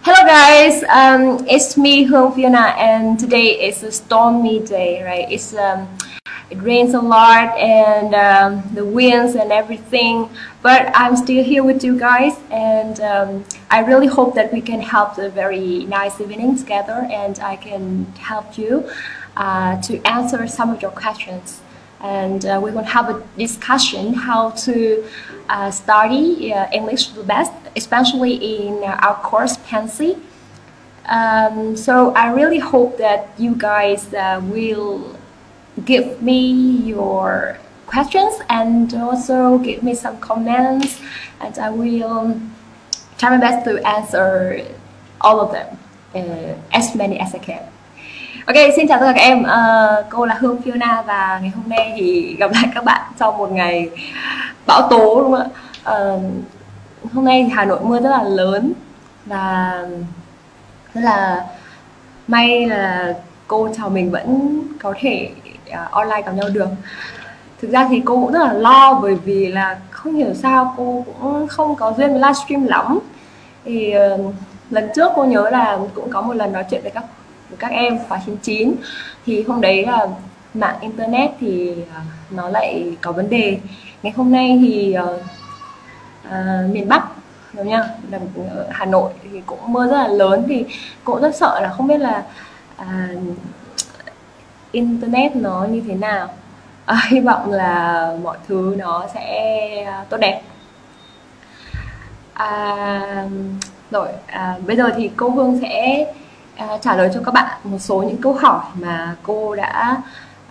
Hello guys, um, it's me Hương Fiona and today is a stormy day, right? It's um, it rains a lot and um, the winds and everything, but I'm still here with you guys and um, I really hope that we can have a very nice evening together and I can help you uh, to answer some of your questions and uh, we're going to have a discussion how to uh, study uh, English the best, especially in our course Pansy. Um, so I really hope that you guys uh, will give me your questions and also give me some comments and I will try my best to answer all of them, uh, as many as I can. Ok, xin chào tất cả các em. À, cô là Hương Fiona và ngày hôm nay thì gặp lại các bạn sau một ngày bão tố đúng không ạ? À, hôm nay thì Hà Nội mưa rất là lớn và rất là may là cô chào mình vẫn có thể uh, online gặp nhau được. Thực ra thì cô cũng rất là lo bởi vì là không hiểu sao cô cũng không có duyên với livestream lắm. Thì uh, lần trước cô nhớ là cũng có một lần nói chuyện với các của các em khóa 99 thì hôm đấy là mạng internet thì à, nó lại có vấn đề. Ngày hôm nay thì uh, uh, miền Bắc đúng nha ở ờ, Hà Nội thì cũng mưa rất là lớn thì cũng rất sợ là không biết là uh, internet nó như thế nào. Uh, hy vọng là mọi thứ nó sẽ tốt đẹp. Uh, rồi uh, bây giờ thì cô Hương sẽ Ờ, trả lời cho các bạn một số những câu hỏi mà cô đã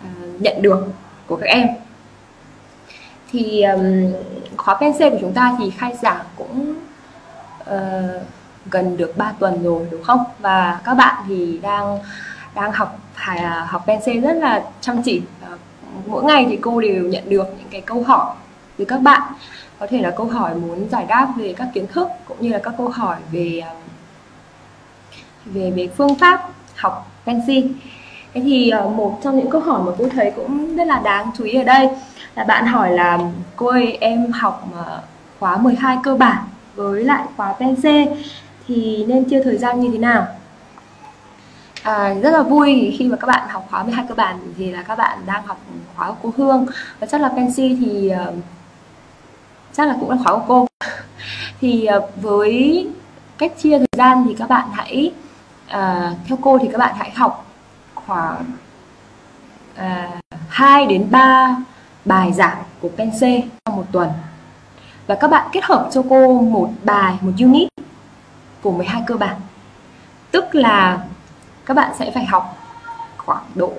ờ, nhận được của các em. Thì um, khóa PNC của chúng ta thì khai giảng cũng uh, gần được 3 tuần rồi đúng không? Và các bạn thì đang đang học phải à, học PNC rất là chăm chỉ. Mỗi ngày thì cô đều nhận được những cái câu hỏi từ các bạn. Có thể là câu hỏi muốn giải đáp về các kiến thức cũng như là các câu hỏi về uh, về về phương pháp học canxi Thế thì ờ, một trong những câu hỏi mà cô thấy cũng rất là đáng chú ý ở đây là bạn hỏi là cô ơi em học mà khóa 12 cơ bản với lại khóa PNC thì nên chia thời gian như thế nào? À, rất là vui khi mà các bạn học khóa 12 cơ bản thì là các bạn đang học khóa của cô Hương. Và chắc là Pensi thì uh, chắc là cũng là khóa của cô. Thì uh, với cách chia thời gian thì các bạn hãy à, theo cô thì các bạn hãy học khoảng à, 2 đến 3 bài giảng của Pense trong một tuần. Và các bạn kết hợp cho cô một bài một unit của 12 cơ bản. Tức là các bạn sẽ phải học khoảng độ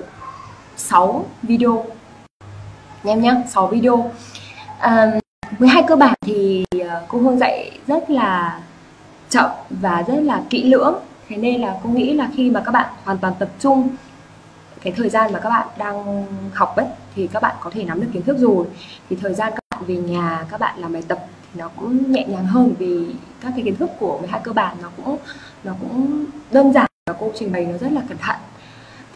6 video. Nha em nhé 6 video. À, 12 cơ bản thì à, cô Hương dạy rất là chậm và rất là kỹ lưỡng thế nên là cô nghĩ là khi mà các bạn hoàn toàn tập trung cái thời gian mà các bạn đang học ấy thì các bạn có thể nắm được kiến thức rồi. Thì thời gian các bạn về nhà các bạn làm bài tập thì nó cũng nhẹ nhàng hơn vì các cái kiến thức của 12 cơ bản nó cũng nó cũng đơn giản và cô trình bày nó rất là cẩn thận.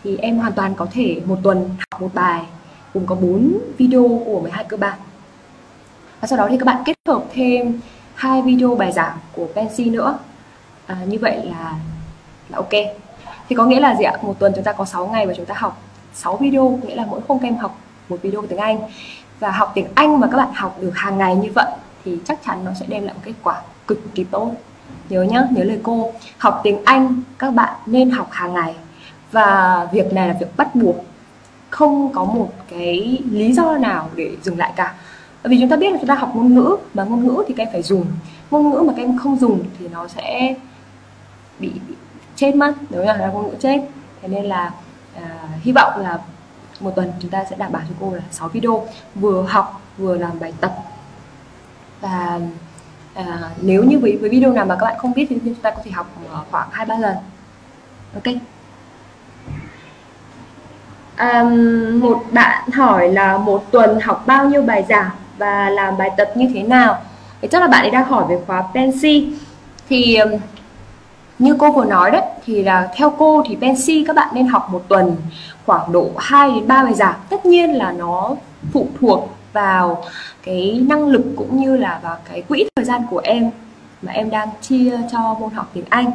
Thì em hoàn toàn có thể một tuần học một bài cùng có 4 video của 12 cơ bản. Và sau đó thì các bạn kết hợp thêm hai video bài giảng của Pensi nữa. À, như vậy là là ok. Thì có nghĩa là gì ạ? Một tuần chúng ta có 6 ngày và chúng ta học 6 video nghĩa là mỗi không kem học một video tiếng Anh. Và học tiếng Anh mà các bạn học được hàng ngày như vậy thì chắc chắn nó sẽ đem lại một kết quả cực kỳ tốt. Nhớ nhá nhớ lời cô. Học tiếng Anh các bạn nên học hàng ngày. Và việc này là việc bắt buộc. Không có một cái lý do nào để dừng lại cả. Bởi vì chúng ta biết là chúng ta học ngôn ngữ mà ngôn ngữ thì các em phải dùng. Ngôn ngữ mà các em không dùng thì nó sẽ bị, bị chết mất nếu là ngôn ngữ chết. Thế nên là à, hy vọng là một tuần chúng ta sẽ đảm bảo cho cô là 6 video vừa học vừa làm bài tập. Và à, nếu như với với video nào mà các bạn không biết thì chúng ta có thể học à, khoảng hai ba lần. Ok. À, một bạn hỏi là một tuần học bao nhiêu bài giảng và làm bài tập như thế nào? Thì chắc là bạn ấy đang hỏi về khóa Pensi thì như cô vừa nói đấy thì là theo cô thì Pensi các bạn nên học một tuần khoảng độ 2 đến 3 bài giảng. Tất nhiên là nó phụ thuộc vào cái năng lực cũng như là vào cái quỹ thời gian của em mà em đang chia cho môn học tiếng Anh.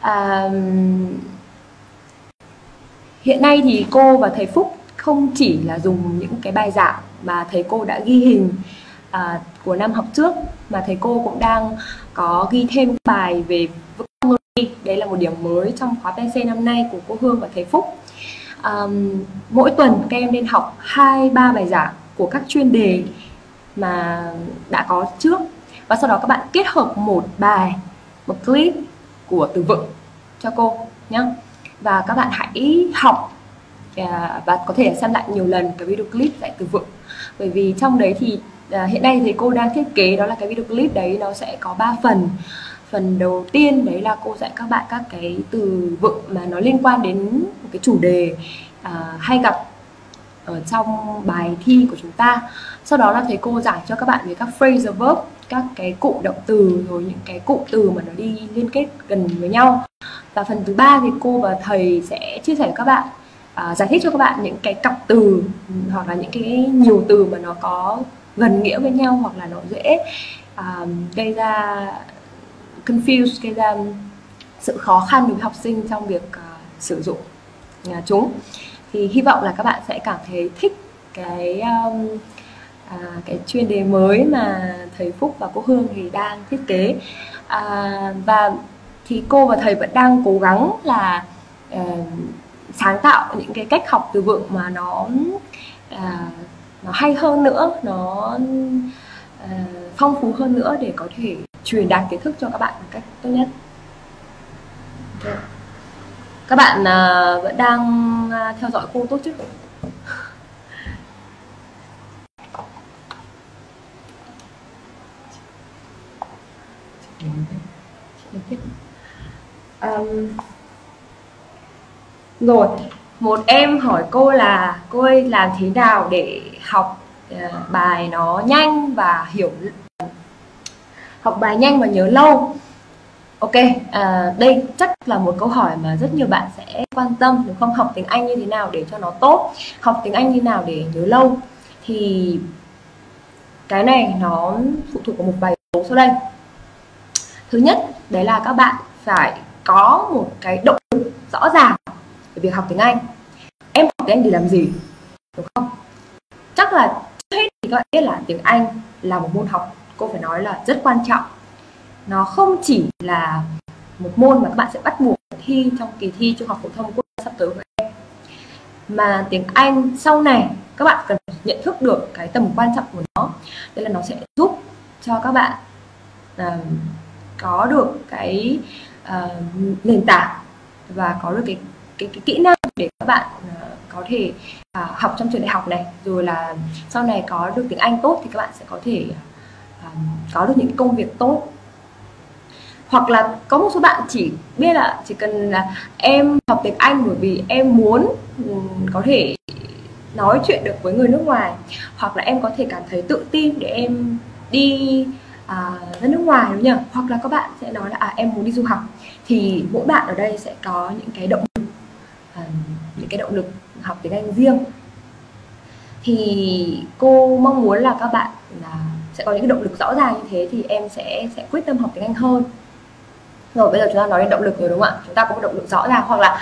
À, hiện nay thì cô và thầy Phúc không chỉ là dùng những cái bài giảng mà thầy cô đã ghi hình à, của năm học trước mà thầy cô cũng đang có ghi thêm bài về vocabulary đấy là một điểm mới trong khóa PC năm nay của cô Hương và thầy Phúc. Um, mỗi tuần các em nên học hai ba bài giảng của các chuyên đề mà đã có trước. Và sau đó các bạn kết hợp một bài một clip của từ vựng cho cô nhé và các bạn hãy học à, và có thể xem lại nhiều lần cái video clip dạy từ vựng. Bởi vì trong đấy thì à, hiện nay thì cô đang thiết kế đó là cái video clip đấy nó sẽ có 3 phần. Phần đầu tiên đấy là cô dạy các bạn các cái từ vựng mà nó liên quan đến một cái chủ đề à, hay gặp ở trong bài thi của chúng ta. Sau đó là thầy cô giảng cho các bạn về các phrasal verb các cái cụm động từ rồi những cái cụm từ mà nó đi liên kết gần với nhau. Và phần thứ ba thì cô và thầy sẽ chia sẻ với các bạn à, giải thích cho các bạn những cái cặp từ hoặc là những cái nhiều từ mà nó có gần nghĩa với nhau hoặc là nó dễ à, gây ra confuse gây ra sự khó khăn đối với học sinh trong việc uh, sử dụng uh, chúng. Thì hy vọng là các bạn sẽ cảm thấy thích cái um, à, cái chuyên đề mới mà thầy Phúc và cô Hương thì đang thiết kế. À, và thì cô và thầy vẫn đang cố gắng là uh, sáng tạo những cái cách học từ vựng mà nó uh, nó hay hơn nữa nó uh, phong phú hơn nữa để có thể truyền đạt kiến thức cho các bạn một cách tốt nhất okay. các bạn uh, vẫn đang uh, theo dõi cô tốt chứ um, rồi một em hỏi cô là cô ơi làm thế nào để học ờ, bài nó nhanh và hiểu học bài nhanh và nhớ lâu. Ok à, đây chắc là một câu hỏi mà rất nhiều bạn sẽ quan tâm đúng không học tiếng anh như thế nào để cho nó tốt học tiếng anh như thế nào để nhớ lâu. Thì cái này nó phụ thuộc vào một vài yếu tố sau đây. Thứ nhất đấy là các bạn phải có một cái động lực rõ ràng về việc học tiếng anh. Em học tiếng anh để làm gì đúng không? Chắc là trước hết thì các bạn biết là tiếng anh là một môn học cô phải nói là rất quan trọng. Nó không chỉ là một môn mà các bạn sẽ bắt buộc thi trong kỳ thi trung học phổ thông quốc gia sắp tới của em. Mà tiếng Anh sau này các bạn cần nhận thức được cái tầm quan trọng của nó. Đây là nó sẽ giúp cho các bạn uh, có được cái uh, nền tảng và có được cái cái, cái kỹ năng để các bạn ờ, có thể à, học trong trường đại học này. Rồi là sau này có được tiếng Anh tốt thì các bạn sẽ có thể ờ, có được những công việc tốt. Hoặc là có một số bạn chỉ biết là chỉ cần là em học tiếng Anh bởi vì em muốn ừ, có thể nói chuyện được với người nước ngoài. Hoặc là em có thể cảm thấy tự tin để em đi à, ra nước ngoài đúng nhỉ? Hoặc là các bạn sẽ nói là à, em muốn đi du học. Thì mỗi bạn ở đây sẽ có những cái động lực những cái động lực học tiếng Anh riêng. Thì cô mong muốn là các bạn là sẽ có những cái động lực rõ ràng như thế thì em sẽ sẽ quyết tâm học tiếng Anh hơn. Rồi bây giờ chúng ta nói đến động lực rồi đúng không ạ? Chúng ta có một động lực rõ ràng hoặc là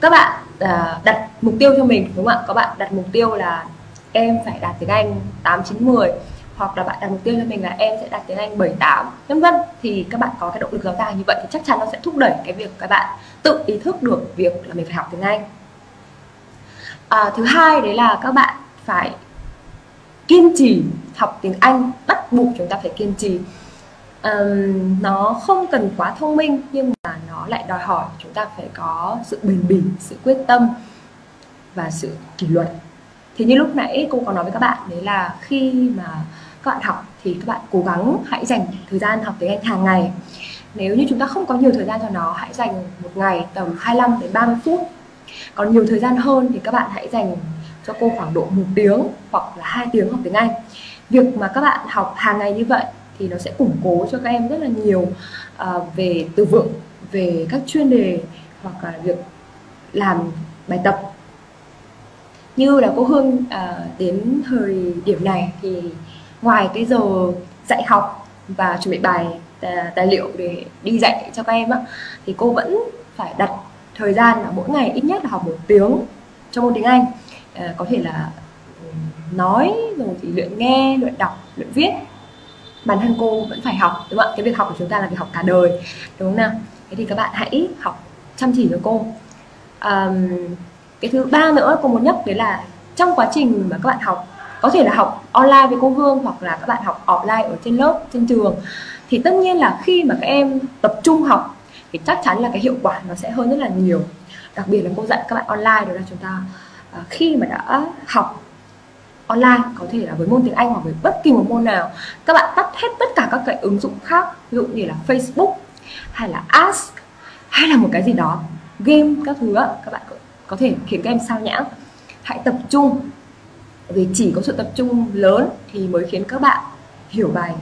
các bạn uh, đặt mục tiêu cho mình đúng không ạ? Các bạn đặt mục tiêu là em phải đạt tiếng Anh 8 9 10 hoặc là bạn đặt mục tiêu cho mình là em sẽ đạt tiếng Anh 78 vân vân thì các bạn có cái động lực giáo dài như vậy thì chắc chắn nó sẽ thúc đẩy cái việc các bạn tự ý thức được việc là mình phải học tiếng Anh. À, thứ hai đấy là các bạn phải kiên trì học tiếng Anh bắt buộc chúng ta phải kiên trì. Um, nó không cần quá thông minh nhưng mà nó lại đòi hỏi chúng ta phải có sự bền bỉ sự quyết tâm và sự kỷ luật. Thì như lúc nãy cô có nói với các bạn đấy là khi mà bạn học thì các bạn cố gắng hãy dành thời gian học tiếng Anh hàng ngày. Nếu như chúng ta không có nhiều thời gian cho nó hãy dành một ngày tầm 25 đến 30 phút. Còn nhiều thời gian hơn thì các bạn hãy dành cho cô khoảng độ một tiếng hoặc là hai tiếng học tiếng Anh. Việc mà các bạn học hàng ngày như vậy thì nó sẽ củng cố cho các em rất là nhiều uh, về từ vựng về các chuyên đề hoặc là việc làm bài tập. Như là cô Hương uh, đến thời điểm này thì ngoài cái giờ dạy học và chuẩn bị bài tài, tài liệu để đi dạy cho các em á thì cô vẫn phải đặt thời gian là mỗi ngày ít nhất là học một tiếng cho môn tiếng Anh. À, có thể là ừ, nói rồi thì luyện nghe luyện đọc luyện viết. Bản thân cô vẫn phải học đúng không ạ? Cái việc học của chúng ta là việc học cả đời đúng không nào? Thế thì các bạn hãy học chăm chỉ cho cô. À, cái thứ ba nữa cô muốn nhắc đấy là trong quá trình mà các bạn học có thể là học online với cô Hương hoặc là các bạn học offline ở trên lớp trên trường. Thì tất nhiên là khi mà các em tập trung học thì chắc chắn là cái hiệu quả nó sẽ hơn rất là nhiều. Đặc biệt là cô dạy các bạn online đó là chúng ta à, khi mà đã học online có thể là với môn tiếng Anh hoặc với bất kỳ một môn nào các bạn tắt hết tất cả các cái ứng dụng khác ví dụ như là Facebook hay là Ask hay là một cái gì đó game các thứ các bạn có thể khiến các em sao nhãng. Hãy tập trung vì chỉ có sự tập trung lớn thì mới khiến các bạn hiểu bài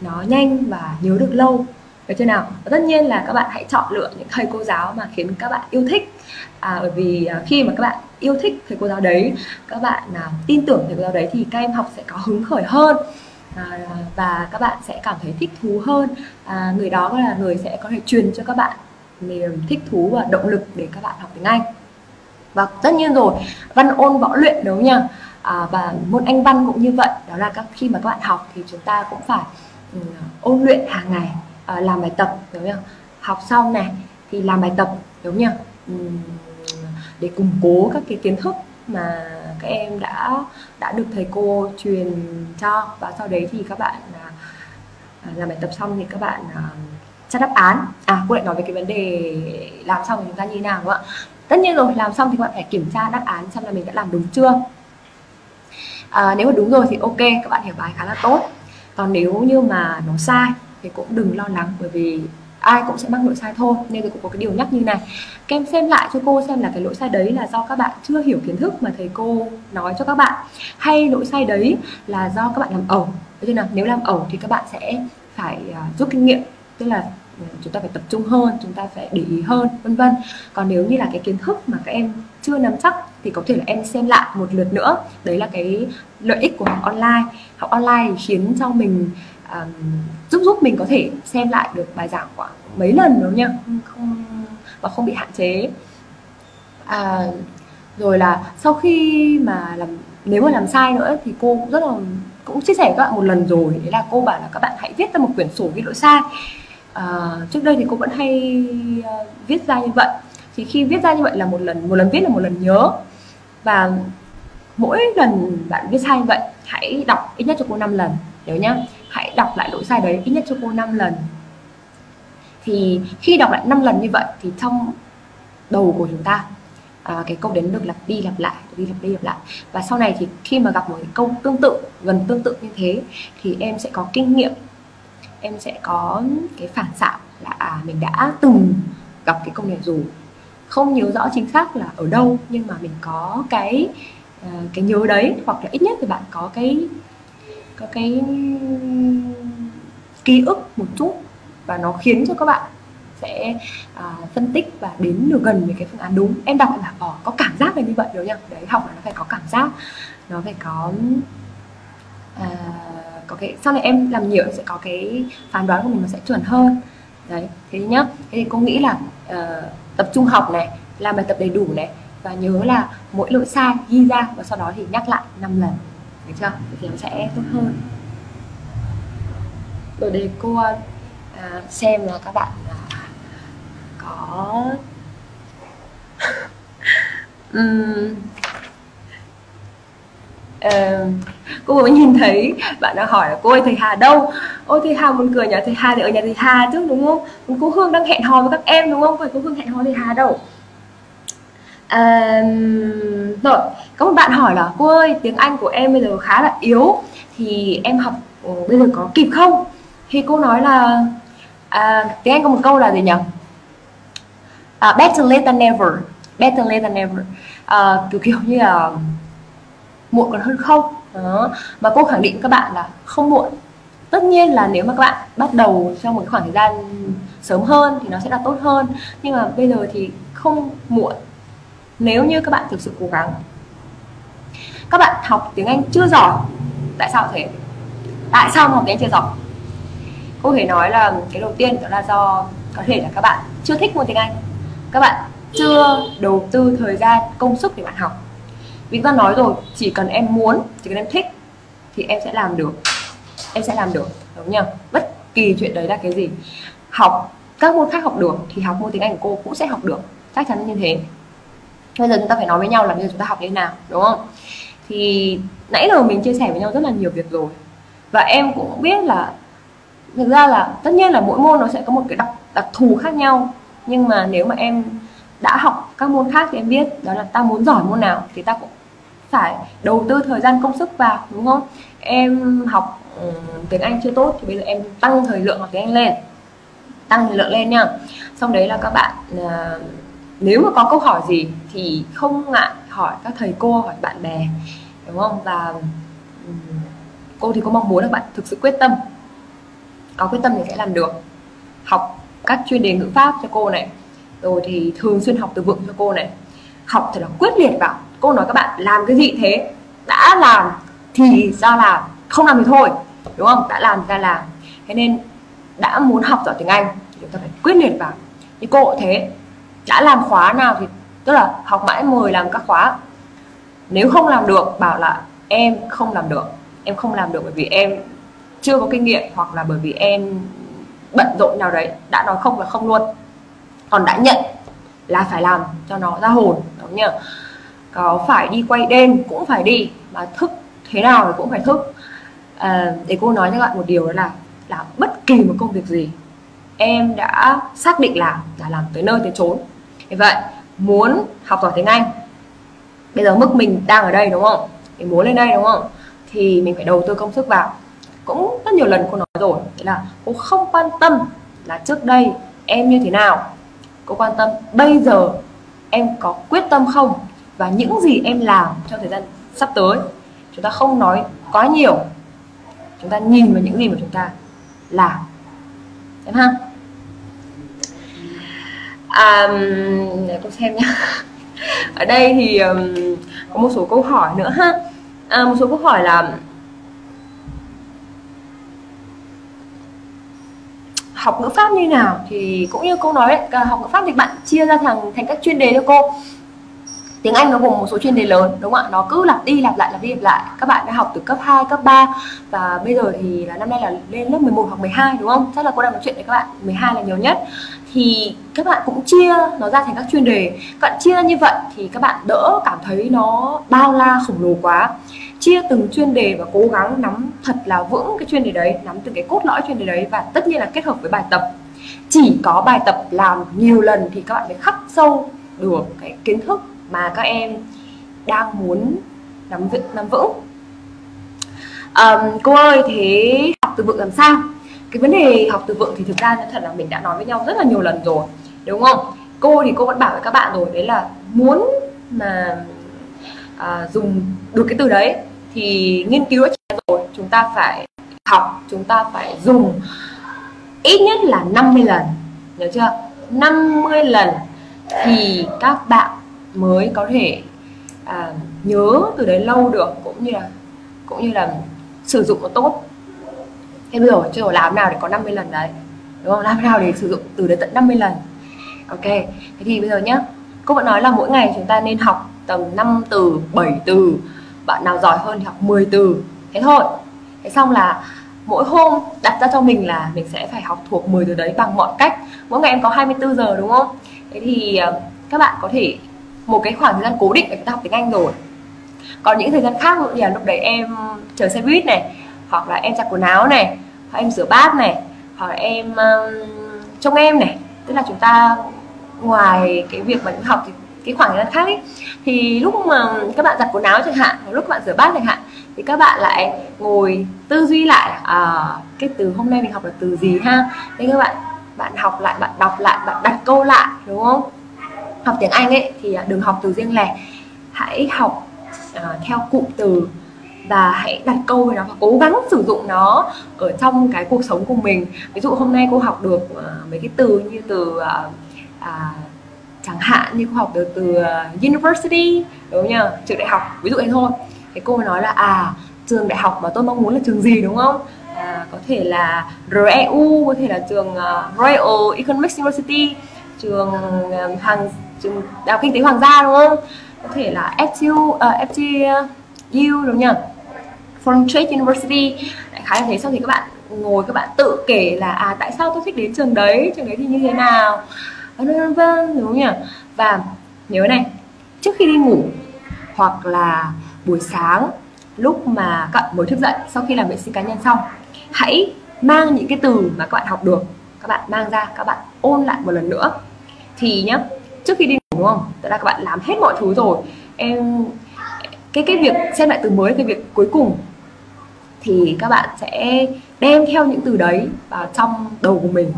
nó nhanh và nhớ được lâu. Được chưa nào? Và tất nhiên là các bạn hãy chọn lựa những thầy cô giáo mà khiến các bạn yêu thích. À, bởi vì à, khi mà các bạn yêu thích thầy cô giáo đấy các bạn à, tin tưởng thầy cô giáo đấy thì các em học sẽ có hứng khởi hơn. À, và các bạn sẽ cảm thấy thích thú hơn. À, người đó là người sẽ có thể truyền cho các bạn niềm thích thú và động lực để các bạn học tiếng Anh. Và tất nhiên rồi văn ôn võ luyện đúng không nhỉ à, và môn anh văn cũng như vậy. Đó là các khi mà các bạn học thì chúng ta cũng phải um, ôn luyện hàng ngày à, làm bài tập đúng không? Học xong này thì làm bài tập đúng không? Um, để củng cố các cái kiến thức mà các em đã đã được thầy cô truyền cho. Và sau đấy thì các bạn à, à làm bài tập xong thì các bạn à, tra đáp án. À cô lại nói về cái vấn đề làm xong thì chúng ta như thế nào đúng không ạ? Tất nhiên rồi làm xong thì các bạn phải kiểm tra đáp án xem là mình đã làm đúng chưa à, nếu mà đúng rồi thì ok các bạn hiểu bài khá là tốt. Còn nếu như mà nó sai thì cũng đừng lo lắng bởi vì ai cũng sẽ mắc lỗi sai thôi. Nên cũng có cái điều nhắc như này. Các em xem lại cho cô xem là cái lỗi sai đấy là do các bạn chưa hiểu kiến thức mà thầy cô nói cho các bạn. Hay lỗi sai đấy là do các bạn làm ẩu. Thế nên là nếu làm ẩu thì các bạn sẽ phải uh, rút kinh nghiệm. Tức là ừ, chúng ta phải tập trung hơn chúng ta phải để ý hơn vân vân. Còn nếu như là cái kiến thức mà các em chưa nắm chắc thì có thể là em xem lại một lượt nữa. Đấy là cái lợi ích của học online. Học online thì khiến cho mình um, giúp giúp mình có thể xem lại được bài giảng khoảng mấy lần đúng không không và không bị hạn chế. À, rồi là sau khi mà làm nếu mà làm sai nữa thì cô cũng rất là cũng chia sẻ với các bạn một lần rồi. Đấy là cô bảo là các bạn hãy viết ra một quyển sổ ghi lỗi sai. À, trước đây thì cô vẫn hay uh, viết ra như vậy. Thì khi viết ra như vậy là một lần một lần viết là một lần nhớ và mỗi lần bạn viết sai vậy hãy đọc ít nhất cho cô 5 lần. Nhớ nhá hãy đọc lại lỗi sai đấy ít nhất cho cô 5 lần. Thì khi đọc lại 5 lần như vậy thì trong đầu của chúng ta à, cái câu đến được lặp đi lặp lại đi lặp đi lặp lại. Và sau này thì khi mà gặp một cái câu tương tự gần tương tự như thế thì em sẽ có kinh nghiệm em sẽ có cái phản xạ là à mình đã từng gặp cái câu này rồi không nhớ rõ chính xác là ở đâu nhưng mà mình có cái uh, cái nhớ đấy hoặc là ít nhất thì bạn có cái có cái ký ức một chút và nó khiến cho các bạn sẽ uh, phân tích và đến được gần với cái phương án đúng. Em đọc là có có cảm giác là như vậy đúng không đấy học là nó phải có cảm giác nó phải có uh, có cái sau này em làm nhiều sẽ có cái phán đoán của mình nó sẽ chuẩn hơn. Đấy thế nhá. Thế thì cô nghĩ là uh, tập trung học này làm bài tập đầy đủ này và nhớ là mỗi lỗi sai ghi ra và sau đó thì nhắc lại 5 lần. Được chưa? Thì nó sẽ tốt hơn. Rồi để cô à, xem là các bạn à, có um, uh, cô vừa mới nhìn thấy bạn đã hỏi là cô ơi thầy Hà đâu? Ôi thầy Hà muốn cười nhà thầy Hà thì ở nhà thầy Hà chứ đúng không? Còn cô Hương đang hẹn hò với các em đúng không? Phải cô Hương hẹn hò thầy Hà đâu? À, rồi có một bạn hỏi là cô ơi tiếng Anh của em bây giờ khá là yếu thì em học uh, bây giờ có kịp không? Thì cô nói là uh, tiếng Anh có một câu là gì nhỉ? Uh, better late than never. Better late than never. Uh, kiểu kiểu như là muộn còn hơn không? Đó. mà cô khẳng định các bạn là không muộn. Tất nhiên là nếu mà các bạn bắt đầu trong một khoảng thời gian sớm hơn thì nó sẽ là tốt hơn. Nhưng mà bây giờ thì không muộn. Nếu như các bạn thực sự cố gắng. Các bạn học tiếng Anh chưa giỏi. Tại sao thế? Tại sao học tiếng Anh chưa giỏi? Cô có thể nói là cái đầu tiên đó là do có thể là các bạn chưa thích môn tiếng Anh. Các bạn chưa đầu tư thời gian công sức để bạn học vì ta nói rồi, chỉ cần em muốn, chỉ cần em thích, thì em sẽ làm được. Em sẽ làm được, đúng nhỉ? Bất kỳ chuyện đấy là cái gì. Học, các môn khác học được, thì học môn tiếng Anh của cô cũng sẽ học được. Chắc chắn như thế. Bây giờ chúng ta phải nói với nhau là bây giờ chúng ta học như thế nào, đúng không? Thì nãy giờ mình chia sẻ với nhau rất là nhiều việc rồi. Và em cũng biết là thực ra là tất nhiên là mỗi môn nó sẽ có một cái đặc đặc thù khác nhau. Nhưng mà nếu mà em đã học các môn khác thì em biết đó là ta muốn giỏi môn nào thì ta cũng phải đầu tư thời gian công sức vào, đúng không? Em học ừ, tiếng Anh chưa tốt thì bây giờ em tăng thời lượng học tiếng Anh lên. Tăng thời lượng lên nha. Xong đấy là các bạn à, nếu mà có câu hỏi gì thì không ngại hỏi các thầy cô, hỏi bạn bè, đúng không? Và ừ, cô thì cô mong muốn là bạn thực sự quyết tâm. Có quyết tâm thì sẽ làm được. Học các chuyên đề ngữ pháp cho cô này. Rồi thì thường xuyên học từ vựng cho cô này. Học thật là quyết liệt vào cô nói các bạn, làm cái gì thế, đã làm thì ra làm, không làm thì thôi, đúng không? Đã làm ra làm. Thế nên đã muốn học giỏi tiếng anh thì chúng ta phải quyết liệt vào. Như cô cũng thế, đã làm khóa nào thì, tức là học mãi mười làm các khóa. Nếu không làm được, bảo là em không làm được, em không làm được bởi vì em chưa có kinh nghiệm hoặc là bởi vì em bận rộn nào đấy, đã nói không là không luôn. Còn đã nhận là phải làm cho nó ra hồn, đúng nhỉ? Có phải đi quay đêm cũng phải đi mà thức thế nào thì cũng phải thức. À, để cô nói cho các bạn một điều đó là là bất kỳ một công việc gì em đã xác định làm là làm tới nơi tới chốn. Như vậy muốn học giỏi tiếng Anh bây giờ mức mình đang ở đây đúng không? Mình muốn lên đây đúng không? Thì mình phải đầu tư công sức vào. Cũng rất nhiều lần cô nói rồi đấy là cô không quan tâm là trước đây em như thế nào. Cô quan tâm bây giờ em có quyết tâm không? Và những gì em làm trong thời gian sắp tới chúng ta không nói quá nhiều. Chúng ta nhìn vào những gì mà chúng ta làm. Em ha? À, để cô xem nhá. Ở đây thì um, có một số câu hỏi nữa ha. À, một số câu hỏi là học ngữ pháp như nào thì cũng như cô nói đấy, học ngữ pháp thì bạn chia ra thành thành các chuyên đề cho cô tiếng Anh nó gồm một số chuyên đề lớn đúng không ạ? Nó cứ lặp đi lặp lại lặp đi lặp lại. Các bạn đã học từ cấp 2, cấp 3 và bây giờ thì là năm nay là lên lớp 11 hoặc 12 đúng không? Chắc là cô đang nói chuyện với các bạn 12 là nhiều nhất. Thì các bạn cũng chia nó ra thành các chuyên đề. Các bạn chia ra như vậy thì các bạn đỡ cảm thấy nó bao la khổng lồ quá. Chia từng chuyên đề và cố gắng nắm thật là vững cái chuyên đề đấy nắm từng cái cốt lõi chuyên đề đấy và tất nhiên là kết hợp với bài tập. Chỉ có bài tập làm nhiều lần thì các bạn mới khắc sâu được cái kiến thức mà các em đang muốn nắm vững nắm vững. Um, cô ơi thế học từ vựng làm sao? Cái vấn đề học từ vựng thì thực ra thật là mình đã nói với nhau rất là nhiều lần rồi đúng không? Cô thì cô vẫn bảo với các bạn rồi đấy là muốn mà à, dùng được cái từ đấy thì nghiên cứu đã rồi chúng ta phải học chúng ta phải dùng ít nhất là 50 lần nhớ chưa? 50 lần thì các bạn mới có thể à, nhớ từ đấy lâu được cũng như là cũng như là sử dụng nó tốt. Thế bây giờ chưa làm nào để có 50 lần đấy đúng không? Làm nào để sử dụng từ đấy tận 50 lần. Ok thế thì bây giờ nhá cô vẫn nói là mỗi ngày chúng ta nên học tầm 5 từ 7 từ bạn nào giỏi hơn thì học 10 từ. Thế thôi. Thế xong là mỗi hôm đặt ra cho mình là mình sẽ phải học thuộc 10 từ đấy bằng mọi cách. Mỗi ngày em có 24 giờ đúng không? Thế thì ờ, các bạn có thể một cái khoảng thời gian cố định để ta học tiếng Anh rồi. Còn những thời gian khác như là lúc đấy em chờ xe buýt này hoặc là em giặt quần áo này hoặc em rửa bát này hoặc là em um, trông em này. Tức là chúng ta ngoài cái việc mà chúng học thì cái khoảng thời gian khác ấy. Thì lúc mà các bạn giặt quần áo chẳng hạn lúc các bạn rửa bát chẳng hạn thì các bạn lại ngồi tư duy lại à, cái từ hôm nay mình học là từ gì ha? Nên các bạn bạn học lại bạn đọc lại bạn đặt câu lại đúng không? Học tiếng Anh ấy thì à, đừng học từ riêng lẻ. Hãy học uh, theo cụm từ và hãy đặt câu với nó và cố gắng sử dụng nó ở trong cái cuộc sống của mình. Ví dụ hôm nay cô học được uh, mấy cái từ như từ uh, uh, chẳng hạn như cô học được từ uh, university đúng không nhỉ trường đại học ví dụ thế thôi. Thì cô mới nói là à trường đại học mà tôi mong muốn là trường gì đúng không? À, có thể là REU có thể là trường uh, Royal Economics University trường uh, hàng trường đại học kinh tế hoàng gia đúng không? Có thể là FTU uh, ờ, FTU ờ, đúng nhỉ? Foreign Trade University. Đại khái là thế. Sau thì các bạn ngồi các bạn tự kể là à tại sao tôi thích đến trường đấy? Trường đấy thì như thế nào? Vân vân vân đúng không nhỉ? Và nhớ này trước khi đi ngủ hoặc là buổi sáng lúc mà các bạn mới thức dậy sau khi làm vệ sinh cá nhân xong hãy mang những cái từ mà các bạn học được các bạn mang ra các bạn ôn lại một lần nữa. Thì nhá trước khi đi ngủ đúng không? Tức là các bạn làm hết mọi thứ rồi. Em cái cái việc xem lại từ mới cái việc cuối cùng thì các bạn sẽ đem theo những từ đấy vào trong đầu của mình.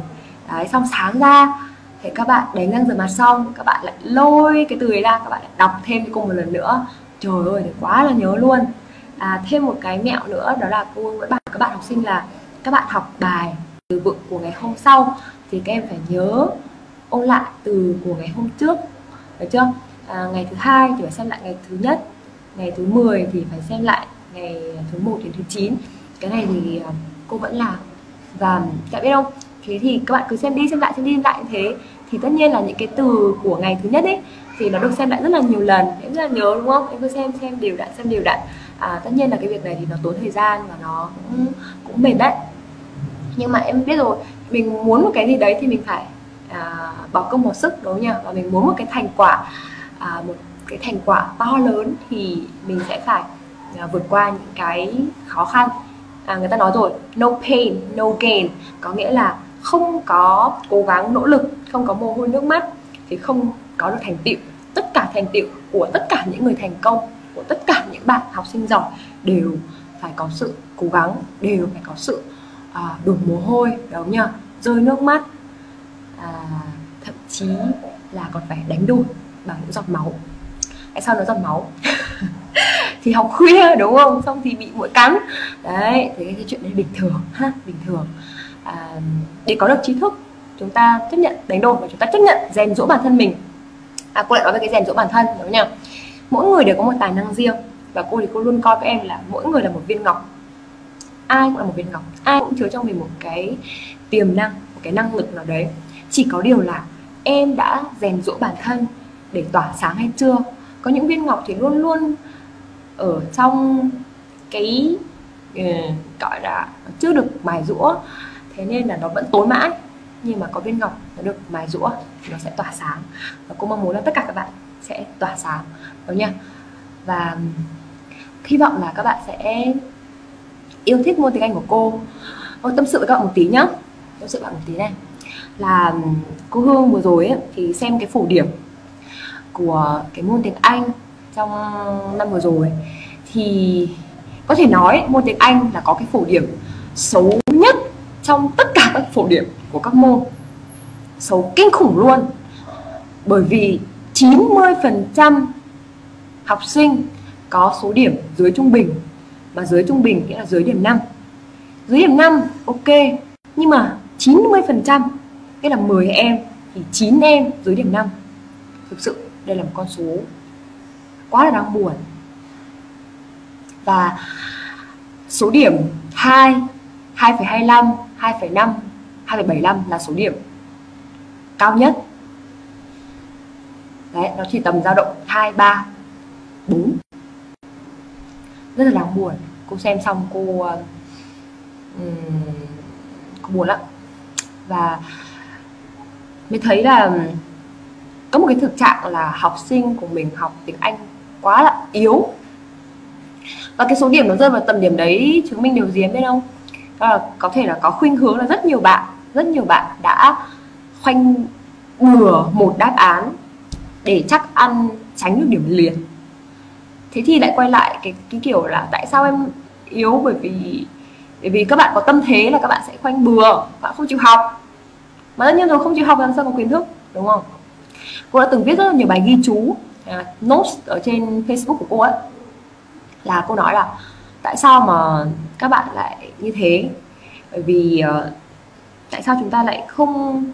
Đấy xong sáng ra thì các bạn đánh răng rửa mặt xong các bạn lại lôi cái từ ấy ra các bạn lại đọc thêm cùng một lần nữa. Trời ơi thì quá là nhớ luôn. À, thêm một cái mẹo nữa đó là cô vẫn bảo các bạn học sinh là các bạn học bài từ vựng của ngày hôm sau thì các em phải nhớ ôn lại từ của ngày hôm trước được chưa? À, ngày thứ hai thì phải xem lại ngày thứ nhất ngày thứ 10 thì phải xem lại ngày thứ 1 đến thứ 9 cái này thì à, cô vẫn làm. Và các biết không? Thế thì các bạn cứ xem đi xem lại xem đi xem lại như thế. Thì tất nhiên là những cái từ của ngày thứ nhất ấy thì nó được xem lại rất là nhiều lần. Em rất là nhớ đúng không? Em cứ xem xem đều đặn xem đều đặn. À, tất nhiên là cái việc này thì nó tốn thời gian và nó cũng cũng mệt đấy. Nhưng mà em biết rồi mình muốn một cái gì đấy thì mình phải à, bỏ công bỏ sức đúng không nhỉ và mình muốn một cái thành quả à, một cái thành quả to lớn thì mình sẽ phải à, vượt qua những cái khó khăn. À, người ta nói rồi no pain no gain. Có nghĩa là không có cố gắng nỗ lực không có mồ hôi nước mắt thì không có được thành tựu. Tất cả thành tựu của tất cả những người thành công của tất cả những bạn học sinh giỏi đều phải có sự cố gắng đều phải có sự à, đổ mồ hôi đúng nhỉ rơi nước mắt à, thậm chí là còn phải đánh đổi bằng những giọt máu. Tại sao nó giọt máu? Thì học khuya đúng không? Xong thì bị mũi cắn. Đấy thì cái chuyện đấy bình thường ha bình thường. À, để có được trí thức chúng ta chấp nhận đánh đổi và chúng ta chấp nhận rèn dỗ bản thân mình. À, cô lại nói về cái rèn dỗ bản thân đúng không? Nhỉ mỗi người đều có một tài năng riêng và cô thì cô luôn coi các em là mỗi người là một viên ngọc. Ai cũng là một viên ngọc ai cũng chứa trong mình một cái tiềm năng một cái năng lực nào đấy chỉ có điều là em đã rèn rũa bản thân để tỏa sáng hay chưa? Có những viên ngọc thì luôn luôn ở trong cái uh, gọi là chưa được mài rũa thế nên là nó vẫn tối mãi nhưng mà có viên ngọc nó được mài rũa nó sẽ tỏa sáng. Và cô mong muốn là tất cả các bạn sẽ tỏa sáng đúng nha và hy vọng là các bạn sẽ yêu thích môn tiếng Anh của cô. Ô, tâm sự với các bạn một tí nhá. Tâm sự với bạn một tí này. Là cô Hương vừa rồi ấy, thì xem cái phổ điểm của cái môn tiếng Anh trong năm vừa rồi. Thì có thể nói môn tiếng Anh là có cái phổ điểm xấu nhất trong tất cả các phổ điểm của các môn. Xấu kinh khủng luôn. Bởi vì 90% học sinh có số điểm dưới trung bình mà dưới trung bình nghĩa là dưới điểm 5 dưới điểm 5 ok nhưng mà 90% nghĩa là 10 em thì 9 em dưới điểm 5 thực sự đây là một con số quá là đáng buồn. Và số điểm 2 2,25 2,5 2,75 là số điểm cao nhất. Đấy nó chỉ tầm dao động 2 3 4 rất là đáng buồn. Cô xem xong cô um, cô buồn lắm. Và mới thấy là có một cái thực trạng là học sinh của mình học tiếng Anh quá là yếu. Và cái số điểm nó rơi vào tầm điểm đấy chứng minh điều gì em biết không? Đó là có thể là có khuynh hướng là rất nhiều bạn, rất nhiều bạn đã khoanh bừa một đáp án để chắc ăn tránh được điểm liền. Thế thì lại quay lại cái cái kiểu là tại sao em yếu bởi vì bởi vì các bạn có tâm thế là các bạn sẽ khoanh bừa, các bạn không chịu học mà tất nhiên rồi không chịu học làm sao có kiến thức đúng không? Cô đã từng viết rất là nhiều bài ghi chú uh, notes ở trên facebook của cô ấy là cô nói là tại sao mà các bạn lại như thế? Bởi vì uh, tại sao chúng ta lại không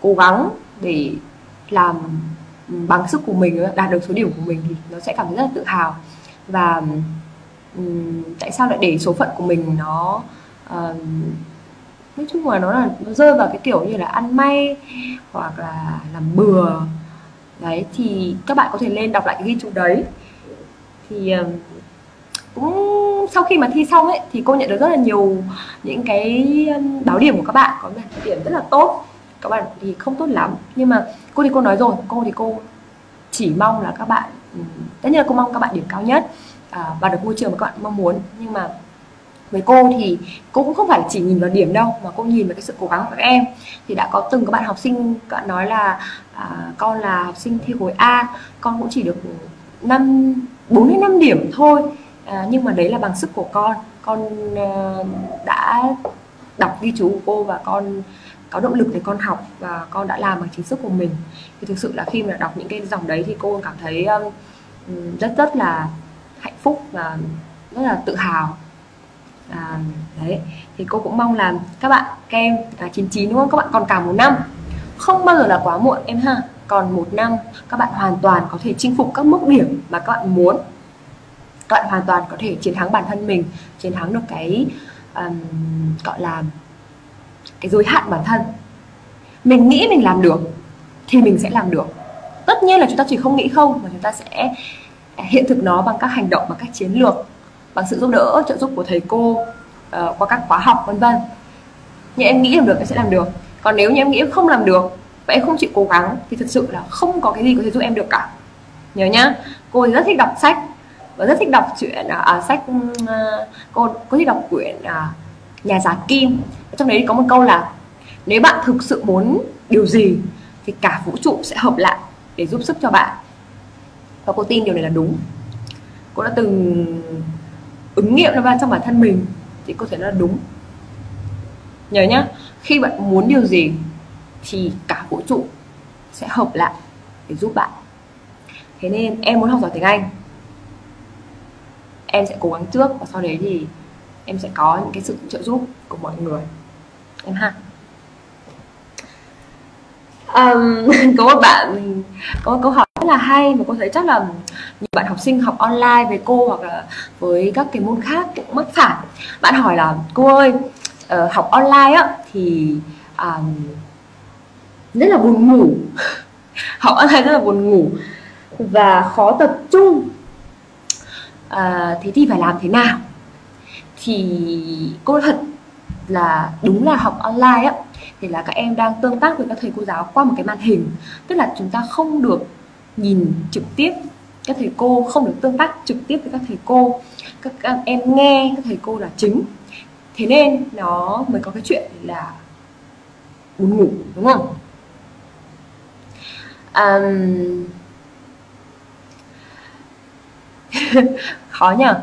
cố gắng để làm bằng sức của mình đạt được số điểm của mình thì nó sẽ cảm thấy rất là tự hào. Và um, tại sao lại để số phận của mình nó uh, nói chung là nó là nó rơi vào cái kiểu như là ăn may hoặc là làm bừa. Đấy thì các bạn có thể lên đọc lại cái ghi chú đấy. Thì ờ, cũng sau khi mà thi xong ấy thì cô nhận được rất là nhiều những cái ờ, báo điểm của các bạn có cái điểm rất là tốt. Các bạn thì không tốt lắm nhưng mà cô thì cô nói rồi cô thì cô chỉ mong là các bạn ừ, tất nhiên là cô mong các bạn điểm cao nhất à, và được môi trường mà các bạn mong muốn. Nhưng mà với cô thì cũng không phải chỉ nhìn vào điểm đâu mà cô nhìn vào cái sự cố gắng của các em. Thì đã có từng các bạn học sinh các bạn nói là à, con là học sinh thi khối A con cũng chỉ được năm bốn đến năm điểm thôi. À, nhưng mà đấy là bằng sức của con. Con uh, đã đọc ghi chú của cô và con có động lực để con học và con đã làm bằng chính sức của mình. Thì thực sự là khi mà đọc những cái dòng đấy thì cô cảm thấy um, rất rất là hạnh phúc và rất là tự hào à, đấy thì cô cũng mong là các bạn các em à, 99 đúng không? Các bạn còn cả một năm. Không bao giờ là quá muộn em ha. Còn một năm các bạn hoàn toàn có thể chinh phục các mức điểm mà các bạn muốn. Các bạn hoàn toàn có thể chiến thắng bản thân mình chiến thắng được cái um, gọi là cái giới hạn bản thân. Mình nghĩ mình làm được thì mình sẽ làm được. Tất nhiên là chúng ta chỉ không nghĩ không mà chúng ta sẽ hiện thực nó bằng các hành động bằng các chiến lược bằng sự giúp đỡ trợ giúp của thầy cô uh, qua các khóa học vân vân. Nhưng em nghĩ làm được em sẽ làm được. Còn nếu như em nghĩ không làm được và em không chịu cố gắng thì thực sự là không có cái gì có thể giúp em được cả. Nhớ nhá cô thì rất thích đọc sách và rất thích đọc chuyện à, à sách à, cô có thích đọc quyển à, nhà giả kim. Trong đấy có một câu là nếu bạn thực sự muốn điều gì thì cả vũ trụ sẽ hợp lại để giúp sức cho bạn. Và cô tin điều này là đúng. Cô đã từng ứng nghiệm nó vào trong bản thân mình thì có thể nó là đúng. Nhớ nhá khi bạn muốn điều gì thì cả vũ trụ sẽ hợp lại để giúp bạn. Thế nên em muốn học giỏi tiếng anh. Em sẽ cố gắng trước và sau đấy thì em sẽ có những cái sự trợ giúp của mọi người. Em ha. Um, có một bạn có một câu hỏi là hay mà cô thấy chắc là nhiều bạn học sinh học online với cô hoặc là với các cái môn khác cũng mắc phải. Bạn hỏi là cô ơi uh, học online á thì um, rất là buồn ngủ. Học online rất là buồn ngủ và khó tập trung. À, thế thì phải làm thế nào? Thì cô thật là đúng là học online á thì là các em đang tương tác với các thầy cô giáo qua một cái màn hình. Tức là chúng ta không được nhìn trực tiếp các thầy cô không được tương tác trực tiếp với các thầy cô. Các, các em nghe các thầy cô là chính. Thế nên nó mới có cái chuyện là buồn ngủ đúng không? Um, khó nhở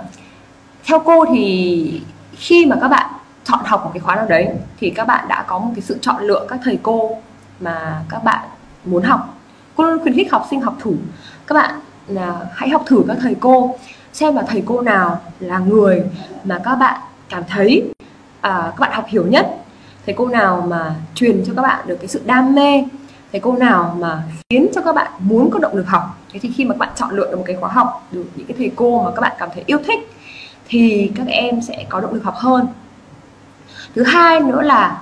theo cô thì khi mà các bạn chọn học một cái khóa nào đấy thì các bạn đã có một cái sự chọn lựa các thầy cô mà các bạn muốn học cô luôn khuyến khích học sinh học thử. Các bạn là hãy học thử các thầy cô. Xem là thầy cô nào là người mà các bạn cảm thấy à, các bạn học hiểu nhất. Thầy cô nào mà truyền cho các bạn được cái sự đam mê. Thầy cô nào mà khiến cho các bạn muốn có động lực học. Thế thì khi mà các bạn chọn lựa được một cái khóa học được những cái thầy cô mà các bạn cảm thấy yêu thích thì các em sẽ có động lực học hơn. Thứ hai nữa là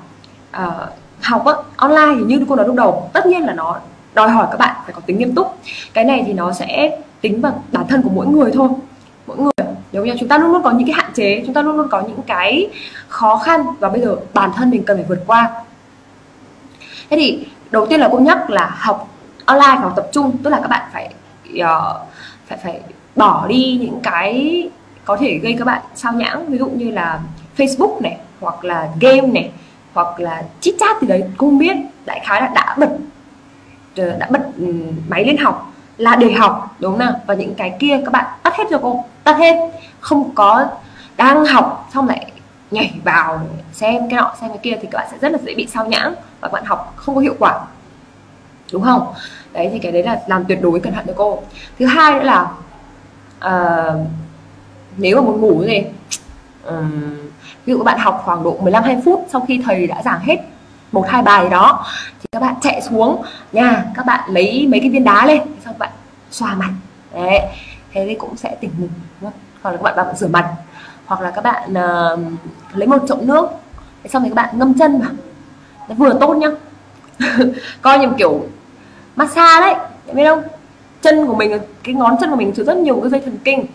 uh, học á, online thì như cô nói lúc đầu tất nhiên là nó đòi hỏi các bạn phải có tính nghiêm túc. Cái này thì nó sẽ tính vào bản thân của mỗi người thôi. Mỗi người. Giống như chúng ta luôn luôn có những cái hạn chế chúng ta luôn luôn có những cái khó khăn và bây giờ bản thân mình cần phải vượt qua. Thế thì đầu tiên là cô nhắc là học online phải học tập trung tức là các bạn phải uh, phải phải bỏ đi những cái có thể gây các bạn sao nhãng. Ví dụ như là Facebook này hoặc là game này hoặc là chit chat thì đấy cô không biết. Đại khái là đã bật đã bật ừ, máy lên học là để học đúng không nào? Và những cái kia các bạn tắt hết cho cô tắt hết. Không có đang học xong lại nhảy vào xem cái nọ xem cái kia thì các bạn sẽ rất là dễ bị sao nhãng và các bạn học không có hiệu quả đúng không? Đấy thì cái đấy là làm tuyệt đối cẩn thận cho cô. Thứ hai nữa là uh, nếu mà muốn ngủ thì um, ví dụ các bạn học khoảng độ 15 20 phút sau khi thầy đã giảng hết một hai bài đó thì các bạn chạy xuống nhà các bạn lấy mấy cái viên đá lên sau bạn xoa mặt. Đấy thế thì cũng sẽ tỉnh ngủ hoặc là các bạn, bạn rửa mặt hoặc là các bạn uh, lấy một chậu nước xong thì các bạn ngâm chân vào. Nó vừa tốt nhá. Coi như kiểu massage đấy biết không? Chân của mình cái ngón chân của mình chứa rất nhiều cái dây thần kinh.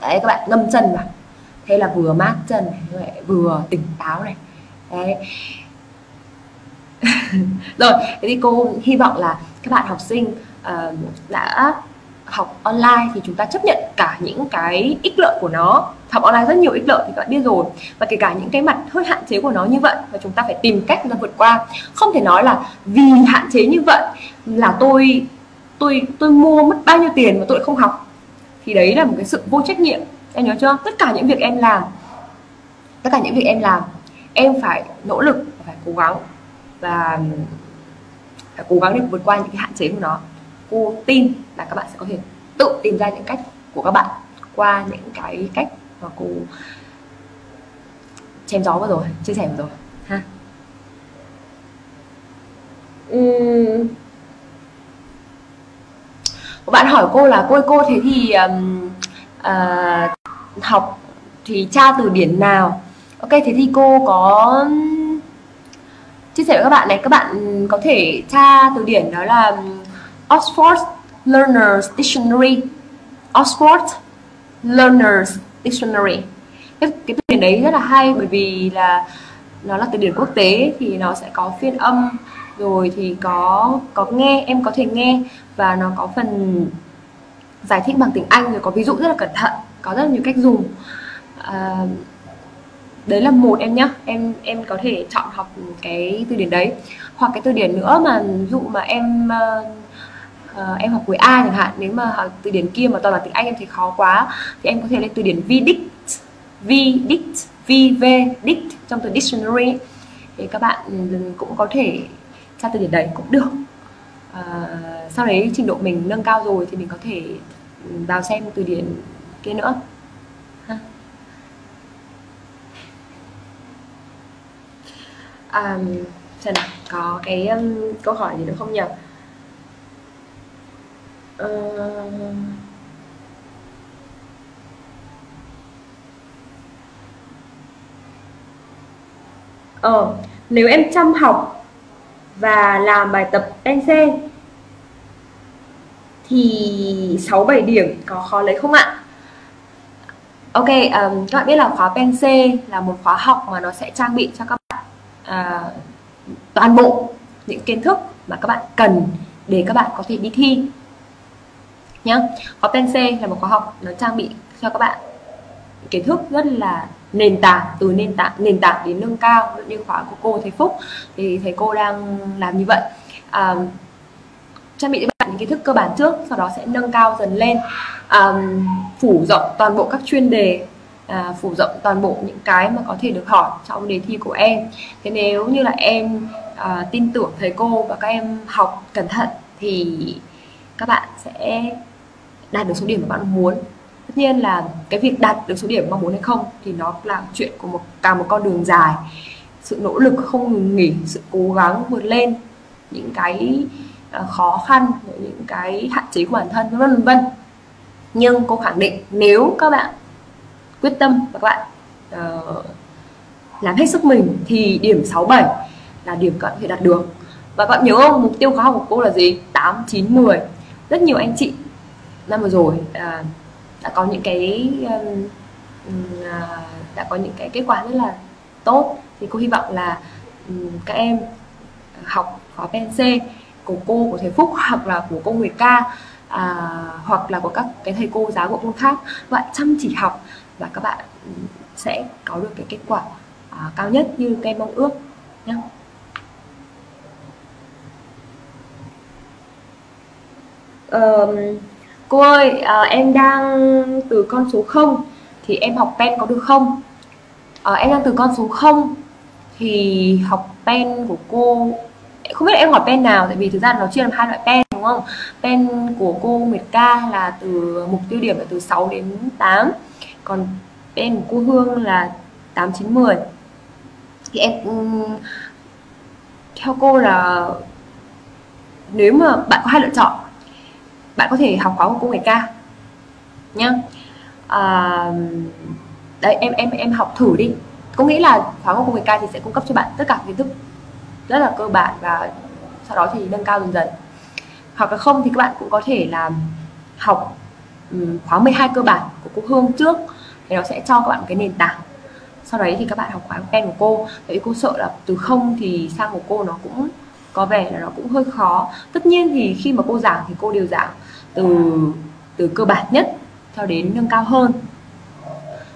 Đấy các bạn ngâm chân vào. Thế là vừa mát chân này vừa tỉnh táo này. Đấy. rồi thế thì cô hy vọng là các bạn học sinh uh, đã học online thì chúng ta chấp nhận cả những cái ích lợi của nó. Học online rất nhiều ích lợi thì các bạn biết rồi. Và kể cả những cái mặt hơi hạn chế của nó như vậy và chúng ta phải tìm cách ra vượt qua. Không thể nói là vì hạn chế như vậy là tôi tôi tôi mua mất bao nhiêu tiền mà tôi lại không học. Thì đấy là một cái sự vô trách nhiệm. Em nhớ chưa? Tất cả những việc em làm tất cả những việc em làm em phải nỗ lực phải cố gắng và cố gắng để vượt qua những cái hạn chế của nó cô tin là các bạn sẽ có thể tự tìm ra những cách của các bạn qua những cái cách mà cô chém gió vừa rồi chia sẻ vừa rồi ha uhm. bạn hỏi cô là cô ơi cô thế thì um, uh, học thì tra từ điển nào ok thế thì cô có chia sẻ với các bạn này các bạn có thể tra từ điển đó là um, Oxford Learners Dictionary. Oxford Learners Dictionary. Cái, cái từ điển đấy rất là hay bởi vì là nó là từ điển quốc tế thì nó sẽ có phiên âm rồi thì có có nghe em có thể nghe và nó có phần giải thích bằng tiếng Anh. Rồi có ví dụ rất là cẩn thận có rất là nhiều cách dùng. Uh, đấy là một em nhá. Em em có thể chọn học cái từ điển đấy. Hoặc cái từ điển nữa mà ví dụ mà em uh, uh, em học khối A chẳng hạn nếu mà học từ điển kia mà toàn là tiếng Anh em thấy khó quá thì em có thể lên từ điển VDict VDict VV dict trong từ dictionary. Thì các bạn ừ, cũng có thể tra từ điển đấy cũng được. Uh, sau đấy trình độ mình nâng cao rồi thì mình có thể ừ, vào xem từ điển kia nữa. Um, xem nào có cái um, câu hỏi gì nữa không nhỉ ờ ờ nếu em chăm học và làm bài tập NC thì 6 7 điểm có khó lấy không ạ? Ok, um, các bạn biết là khóa Pen C là một khóa học mà nó sẽ trang bị cho các uh, toàn bộ những kiến thức mà các bạn cần để các bạn có thể đi thi. Nhá. Khóa plan C là một khóa học nó trang bị cho các bạn kiến thức rất là nền tảng từ nền tảng nền tảng đến nâng cao như khóa của cô thầy Phúc thì thầy cô đang làm như vậy. À, trang bị cho bạn những kiến thức cơ bản trước sau đó sẽ nâng cao dần lên. À, phủ rộng toàn bộ các chuyên đề à, phủ rộng toàn bộ những cái mà có thể được hỏi trong đề thi của em. Thế nếu như là em à, tin tưởng thầy cô và các em học cẩn thận thì các bạn sẽ đạt được số điểm mà bạn muốn. Tất nhiên là cái việc đạt được số điểm mong muốn hay không thì nó là chuyện của một cả một con đường dài. Sự nỗ lực không ngừng nghỉ sự cố gắng vượt lên những cái à, khó khăn những cái hạn chế của bản thân vân vân. Nhưng cô khẳng định nếu các bạn quyết tâm. Và các bạn uh, làm hết sức mình thì điểm 67 là điểm các bạn có thể đạt được. Và các bạn nhớ không? Mục tiêu khóa học của cô là gì? 8 9 10 rất nhiều anh chị năm vừa rồi uh, đã có những cái um, đã có những cái kết quả rất là tốt. Thì cô hy vọng là um, các em học khóa PNC của cô của thầy Phúc hoặc là của cô Nguyệt Ca à, hoặc là của các cái thầy cô giáo của môn khác bạn chăm chỉ học và các bạn sẽ có được cái kết quả à, cao nhất như các em mong ước nhé. Um, cô ơi à, em đang từ con số 0 thì em học pen có được không? À, em đang từ con số 0 thì học pen của cô không biết em hỏi pen nào tại vì thực ra nó chia làm hai loại pen đúng không? Pen của cô Nguyệt Ca là từ mục tiêu điểm là từ 6 đến 8 còn em của cô Hương là 8 9 10 thì em ừ, theo cô là nếu mà bạn có hai lựa chọn bạn có thể học khóa của cô người Ca nhá. À, đấy em em em học thử đi. Có nghĩa là khóa của cô người ca thì sẽ cung cấp cho bạn tất cả kiến thức rất là cơ bản và sau đó thì nâng cao dần dần. Hoặc là không thì các bạn cũng có thể là học khóa 12 cơ bản của cô Hương trước. Thì nó sẽ cho các bạn một cái nền tảng. Sau đấy thì các bạn học khóa pen của cô. Tại vì cô sợ là từ không thì sang của cô nó cũng có vẻ là nó cũng hơi khó. Tất nhiên thì khi mà cô giảng thì cô đều giảng từ từ cơ bản nhất cho đến nâng cao hơn.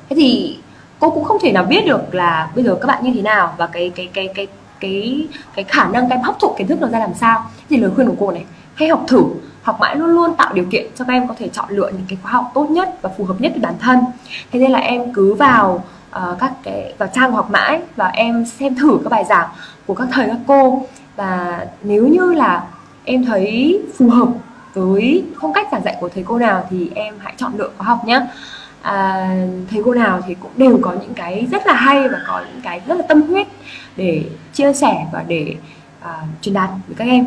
Thế thì cô cũng không thể nào biết được là bây giờ các bạn như thế nào và cái cái cái cái cái cái khả năng các em hấp thụ kiến thức nó ra làm sao. Thì lời khuyên của cô này, hãy học thử học mãi luôn luôn tạo điều kiện cho các em có thể chọn lựa những cái khóa học tốt nhất và phù hợp nhất với bản thân. Thế nên là em cứ vào uh, các cái vào trang học mãi và em xem thử các bài giảng của các thầy các cô. Và nếu như là em thấy phù hợp với phong cách giảng dạy của thầy cô nào thì em hãy chọn lựa khóa học nhé à, thầy cô nào thì cũng đều có những cái rất là hay và có những cái rất là tâm huyết để chia sẻ và để à, truyền đạt với các em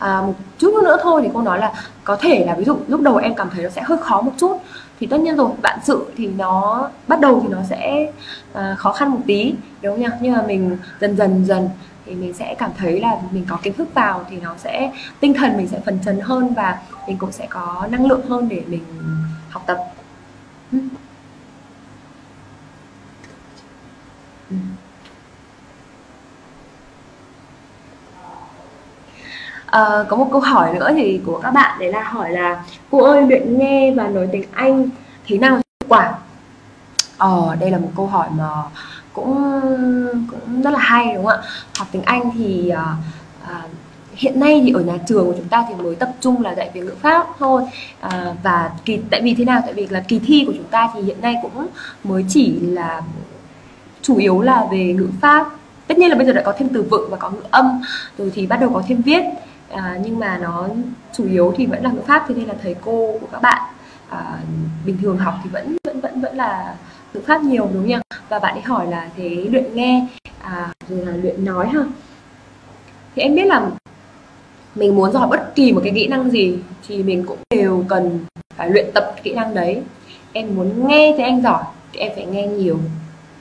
à, một chút nữa thôi thì cô nói là có thể là ví dụ lúc đầu em cảm thấy nó sẽ hơi khó một chút thì tất nhiên rồi bạn sự thì nó bắt đầu thì nó sẽ à, khó khăn một tí đúng không nhỉ nhưng mà mình dần dần dần thì mình sẽ cảm thấy là mình có kiến thức vào thì nó sẽ tinh thần mình sẽ phấn chấn hơn và mình cũng sẽ có năng lượng hơn để mình học tập ừ. Ừ. À, có một câu hỏi nữa thì của các bạn đấy là hỏi là cô ơi luyện nghe và nói tiếng Anh thế nào hiệu quả? Ờ đây là một câu hỏi mà cũng cũng rất là hay đúng không ạ? Học tiếng Anh thì à, à, hiện nay thì ở nhà trường của chúng ta thì mới tập trung là dạy về ngữ pháp thôi à, và kỳ tại vì thế nào tại vì là kỳ thi của chúng ta thì hiện nay cũng mới chỉ là chủ yếu là về ngữ pháp tất nhiên là bây giờ đã có thêm từ vựng và có ngữ âm rồi thì bắt đầu có thêm viết à, nhưng mà nó chủ yếu thì vẫn là ngữ pháp thế nên là thầy cô của các bạn à, bình thường học thì vẫn vẫn vẫn vẫn là ngữ pháp nhiều đúng không và bạn ấy hỏi là thế luyện nghe à, rồi là luyện nói ha? Thì em biết là mình muốn giỏi bất kỳ một cái kỹ năng gì thì mình cũng đều cần phải luyện tập kỹ năng đấy. Em muốn nghe thì anh giỏi thì em phải nghe nhiều.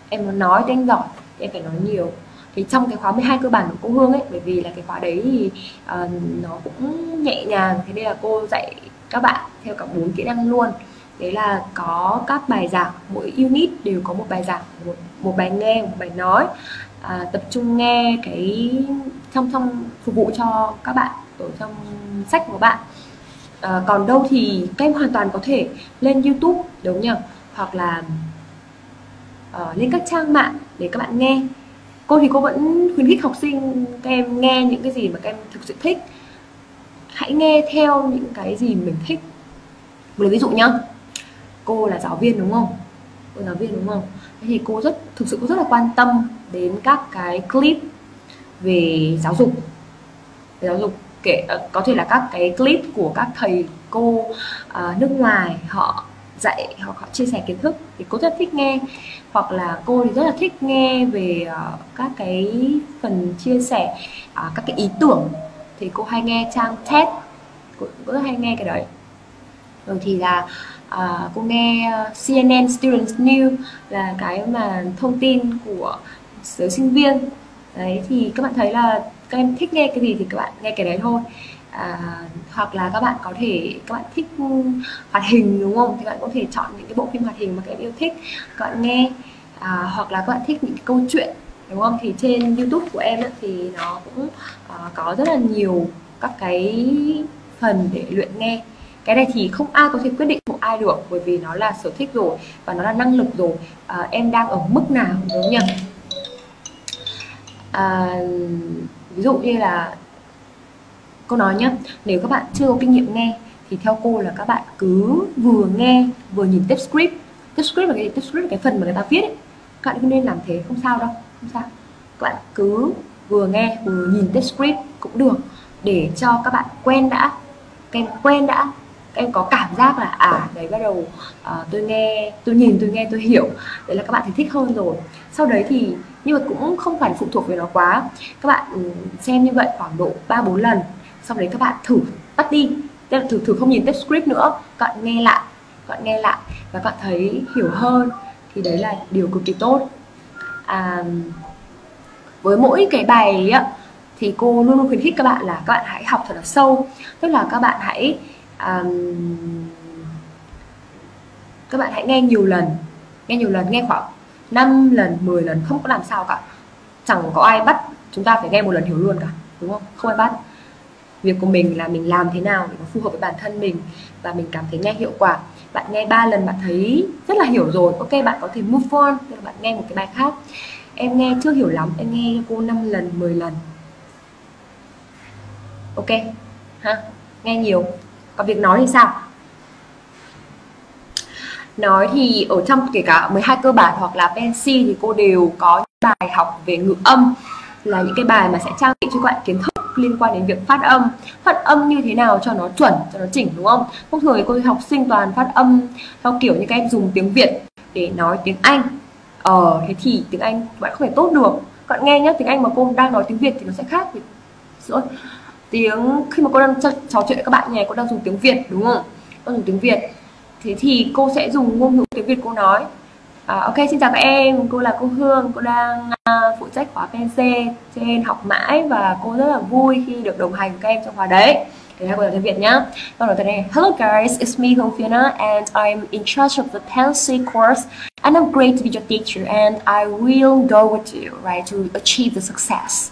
Em muốn nói thì anh giỏi thì em phải nói nhiều thì trong cái khóa 12 cơ bản của cô Hương ấy bởi vì là cái khóa đấy thì uh, nó cũng nhẹ nhàng thế nên là cô dạy các bạn theo cả bốn kỹ năng luôn. Đấy là có các bài giảng mỗi unit đều có một bài giảng một, một bài nghe một bài nói. À, tập trung nghe cái trong trong phục vụ cho các bạn ở trong sách của bạn. À, còn đâu thì các em hoàn toàn có thể lên YouTube đúng nhỉ? Hoặc là uh, lên các trang mạng để các bạn nghe cô thì cô vẫn khuyến khích học sinh các em nghe những cái gì mà các em thực sự thích. Hãy nghe theo những cái gì mình thích. Một ví dụ nhá. Cô là giáo viên đúng không? Cô giáo viên đúng không? Thế thì cô rất thực sự cô rất là quan tâm đến các cái clip về giáo dục. Về giáo dục kể ờ, có thể là các cái clip của các thầy cô uh, nước ngoài họ dạy hoặc họ chia sẻ kiến thức thì cô rất thích nghe. Hoặc là cô thì rất là thích nghe về uh, các cái phần chia sẻ uh, các cái ý tưởng. Thì cô hay nghe trang TED cô, cô rất hay nghe cái đấy. Rồi thì là uh, cô nghe CNN Students News là cái mà thông tin của giới sinh viên. Đấy thì các bạn thấy là các em thích nghe cái gì thì các bạn nghe cái đấy thôi à, hoặc là các bạn có thể các bạn thích ừ, hoạt hình đúng không? Thì bạn có thể chọn những cái bộ phim hoạt hình mà các em yêu thích các bạn nghe. À, hoặc là các bạn thích những cái câu chuyện đúng không? Thì trên youtube của em ấy, thì nó cũng uh, có rất là nhiều các cái phần để luyện nghe. Cái này thì không ai có thể quyết định một ai được bởi vì nó là sở thích rồi và nó là năng lực rồi. À, em đang ở mức nào đúng không nhỉ? À, ví dụ như là cô nói nhé nếu các bạn chưa có kinh nghiệm nghe thì theo cô là các bạn cứ vừa nghe vừa nhìn tiếp script. Tiếp script là cái tiếp script là cái phần mà người ta viết ấy. các bạn cứ nên làm thế không sao đâu không sao. Các bạn cứ vừa nghe vừa nhìn tiếp script cũng được để cho các bạn quen đã. Các em quen đã các em có cảm giác là à đấy bắt đầu uh, tôi nghe tôi nhìn tôi nghe tôi hiểu. Đấy là các bạn thấy thích hơn rồi. Sau đấy thì nhưng mà cũng không phải phụ thuộc về nó quá. Các bạn ừ, xem như vậy khoảng độ ba bốn lần sau đấy các bạn thử tắt đi. Tức là thử thử không nhìn tiếp script nữa. Các bạn nghe lại các bạn nghe lại và các bạn thấy hiểu hơn thì đấy là điều cực kỳ tốt. À, với mỗi cái bài ấy, thì cô luôn luôn khuyến khích các bạn là các bạn hãy học thật là sâu. Tức là các bạn hãy um, các bạn hãy nghe nhiều lần nghe nhiều lần nghe khoảng 5 lần 10 lần không có làm sao cả. Chẳng có ai bắt chúng ta phải nghe một lần hiểu luôn cả đúng không? Không ai bắt việc của mình là mình làm thế nào để nó phù hợp với bản thân mình và mình cảm thấy nghe hiệu quả. Bạn nghe ba lần bạn thấy rất là hiểu rồi. Ok, bạn có thể move on. Tức là bạn nghe một cái bài khác. Em nghe chưa hiểu lắm. Em nghe cô 5 lần 10 lần. Ok. Ha? Nghe nhiều. Còn việc nói thì sao? Nói thì ở trong kể cả 12 cơ bản hoặc là pensi thì cô đều có bài học về ngữ âm. Là những cái bài mà sẽ trang bị cho các bạn kiến thức liên quan đến việc phát âm. Phát âm như thế nào cho nó chuẩn, cho nó chỉnh, đúng không? Thông thường thì cô học sinh toàn phát âm theo kiểu như các em dùng tiếng việt để nói tiếng anh. Ờ thế thì tiếng anh bạn không thể tốt được. Các bạn nghe nhá, tiếng anh mà cô đang nói tiếng việt thì nó sẽ khác. Rồi. Tiếng khi mà cô đang trò chuyện với các bạn nhé, cô đang dùng tiếng việt, đúng không? Cô dùng tiếng việt. Thế thì cô sẽ dùng ngôn ngữ tiếng việt cô nói. À, ok xin chào các em, cô là cô Hương, cô đang uh, phụ trách khóa PNC trên học mãi và cô rất là vui khi được đồng hành với các em trong khóa đấy. Thế là cô nói tiếng Việt nhá. Câu đầu tiên này, Hello guys, it's me Hương Fiona and I'm in charge of the PNC course and I'm great to be your teacher and I will go with you right to achieve the success.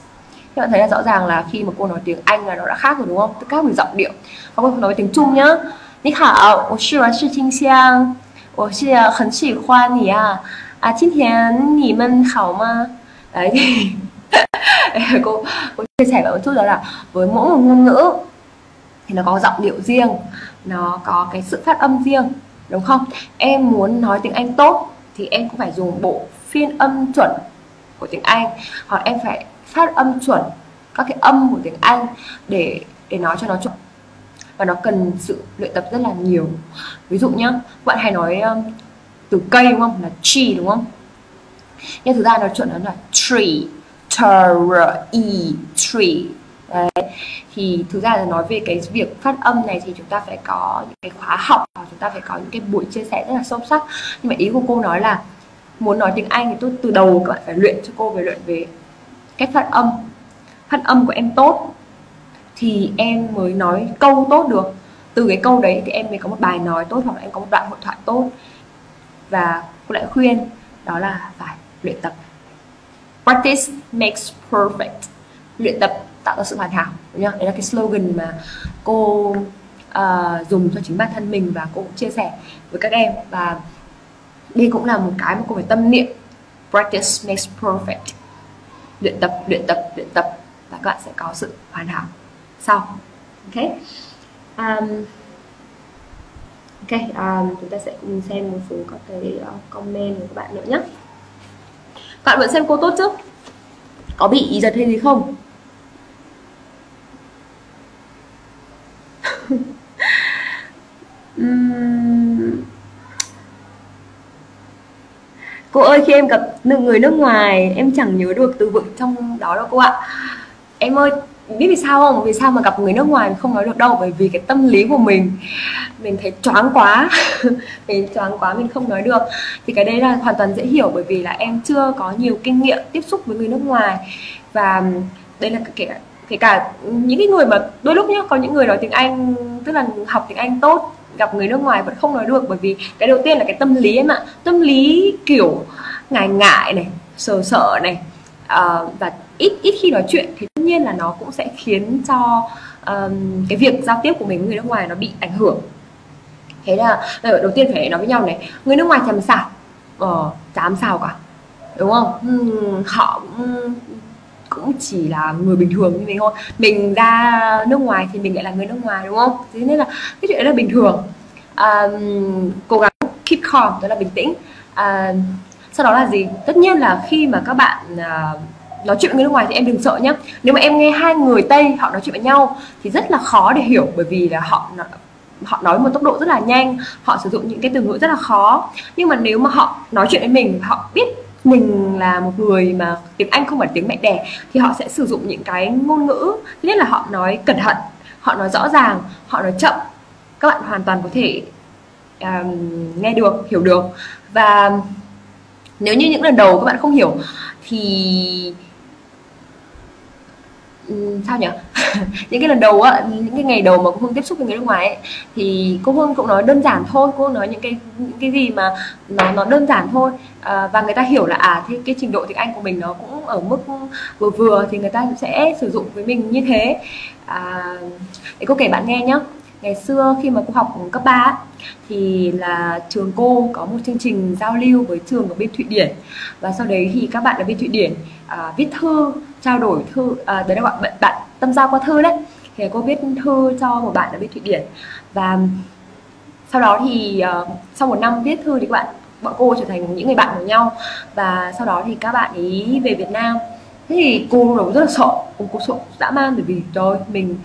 Các bạn thấy là rõ ràng là khi mà cô nói tiếng Anh là nó đã khác rồi đúng không? Tức khác về giọng điệu. Và cô nói tiếng Trung nhá. 你好，我是是清香。 我是很喜欢你啊啊！今天你们好吗？đấy thì cô cô chia sẻ với một chút đó là với mỗi một ngôn ngữ thì nó có giọng điệu riêng nó có cái sự phát âm riêng đúng không em muốn nói tiếng anh tốt thì em cũng phải dùng bộ phiên âm chuẩn của tiếng anh hoặc em phải phát âm chuẩn các cái âm của tiếng anh để để nói cho nó chuẩn và nó cần sự luyện tập rất là nhiều. Ví dụ nhá bạn hay nói um, từ cây đúng không? Là tree đúng không? Nhưng thực ra nó chuẩn nó là tree t r e tree. Đấy. thì thực ra là nói về cái việc phát âm này thì chúng ta phải có những cái khóa học và chúng ta phải có những cái buổi chia sẻ rất là sâu sắc. Nhưng mà ý của cô nói là muốn nói tiếng Anh thì tôi từ đầu các bạn phải luyện cho cô về luyện về cách phát âm. Phát âm của em tốt thì em mới nói câu tốt được. Từ cái câu đấy thì em mới có một bài nói tốt hoặc là em có một đoạn hội thoại tốt. Và cô lại khuyên đó là phải luyện tập. Practice makes perfect. Luyện tập tạo ra sự hoàn hảo đúng không? đấy là cái slogan mà cô uh, dùng cho chính bản thân mình và cô cũng chia sẻ với các em. Và đây cũng là một cái mà cô phải tâm niệm. Practice makes perfect. Luyện tập luyện tập luyện tập và các bạn sẽ có sự hoàn hảo sau. Ok. Um, ok um, chúng ta sẽ cùng xem một số các cái ờ, comment của các bạn nữa nhé các bạn vẫn xem cô tốt chứ có bị giật hay gì không? Uhm... cô ơi khi em gặp người nước ngoài em chẳng nhớ được từ vựng trong đó đâu cô ạ. Em ơi biết vì sao không? Vì sao mà gặp người nước ngoài không nói được đâu? Bởi vì cái tâm lý của mình mình thấy choáng quá. Mình choáng quá mình không nói được. Thì cái đấy là hoàn toàn dễ hiểu bởi vì là em chưa có nhiều kinh nghiệm tiếp xúc với người nước ngoài. Và đây là kể kể cả những cái người mà đôi lúc nhá có những người nói tiếng anh tức là học tiếng anh tốt gặp người nước ngoài vẫn không nói được. Bởi vì cái đầu tiên là cái tâm lý em ạ. Tâm lý kiểu ngại ngại này sợ sợ này uh, và ít ít khi nói chuyện thì nhiên là nó cũng sẽ khiến cho um, cái việc giao tiếp của mình với người nước ngoài nó bị ảnh hưởng. Thế là đầu tiên phải nói với nhau này người nước ngoài chằm sao ờ chám sao cả đúng không? Uhm, họ cũng cũng chỉ là người bình thường như mình thôi. Mình ra nước ngoài thì mình lại là người nước ngoài đúng không? Thế nên là cái chuyện đó là bình thường. Um, cố gắng keep calm đó là bình tĩnh. Uh, sau đó là gì? Tất nhiên là khi mà các bạn uh, nói chuyện với người nước ngoài thì em đừng sợ nhé nếu mà em nghe hai người tây họ nói chuyện với nhau thì rất là khó để hiểu bởi vì là họ họ nói một tốc độ rất là nhanh họ sử dụng những cái từ ngữ rất là khó. Nhưng mà nếu mà họ nói chuyện với mình họ biết mình là một người mà tiếng anh không phải tiếng mẹ đẻ thì họ sẽ sử dụng những cái ngôn ngữ. Thứ nhất là họ nói cẩn thận họ nói rõ ràng họ nói chậm. Các bạn hoàn toàn có thể um, nghe được hiểu được. Và nếu như những lần đầu các bạn không hiểu thì Ừ, sao nhỉ những cái lần đầu á những cái ngày đầu mà cô hương tiếp xúc với người nước ngoài ấy, thì cô hương cũng nói đơn giản thôi. Cô hương nói những cái những cái gì mà nó nó đơn giản thôi. À, và người ta hiểu là à thì cái trình độ tiếng anh của mình nó cũng ở mức vừa vừa thì người ta sẽ sử dụng với mình như thế. À, để cô kể bạn nghe nhé ngày xưa khi mà cô học cấp 3 thì là trường cô có một chương trình giao lưu với trường ở bên Thụy Điển. Và sau đấy thì các bạn ở bên Thụy Điển à, viết thư trao đổi thư à, đấy là gọi bạn, bạn tâm giao qua thư đấy. Thì cô viết thư cho một bạn ở bên Thụy Điển. Và sau đó thì uh, sau một năm viết thư thì các bạn bọn cô trở thành những người bạn của nhau. Và sau đó thì các bạn ấy về Việt Nam. Thế thì cô đầu rất là sợ cô, cô sợ dã man bởi vì trời mình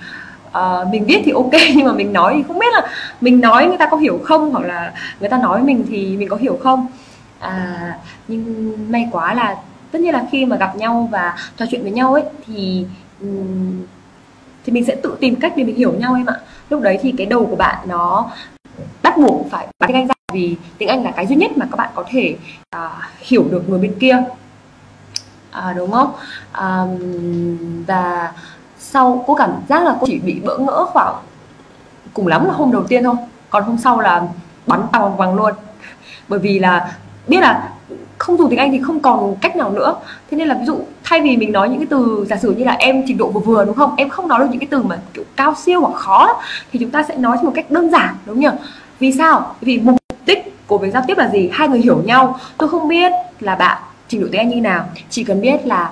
uh, mình viết thì ok nhưng mà mình nói thì không biết là mình nói người ta có hiểu không hoặc là người ta nói mình thì mình có hiểu không. À, nhưng may quá là tất nhiên là khi mà gặp nhau và trò chuyện với nhau ấy thì thì mình sẽ tự tìm cách để mình hiểu nhau em ạ. Lúc đấy thì cái đầu của bạn nó bắt buộc phải bán tiếng anh ra vì tiếng anh là cái duy nhất mà các bạn có thể uh, hiểu được người bên kia. À, đúng không? À, và sau cô cảm giác là cô chỉ bị bỡ ngỡ khoảng cùng lắm là hôm đầu tiên thôi. Còn hôm sau là bắn tàu bằng luôn. Bởi vì là biết là không dùng tiếng Anh thì không còn cách nào nữa. Thế nên là ví dụ thay vì mình nói những cái từ giả sử như là em trình độ vừa vừa đúng không? Em không nói được những cái từ mà kiểu cao siêu hoặc khó thì chúng ta sẽ nói một cách đơn giản đúng không nhỉ? Vì sao? Vì mục đích của việc giao tiếp là gì? Hai người hiểu nhau. Tôi không biết là bạn trình độ tiếng Anh như nào. Chỉ cần biết là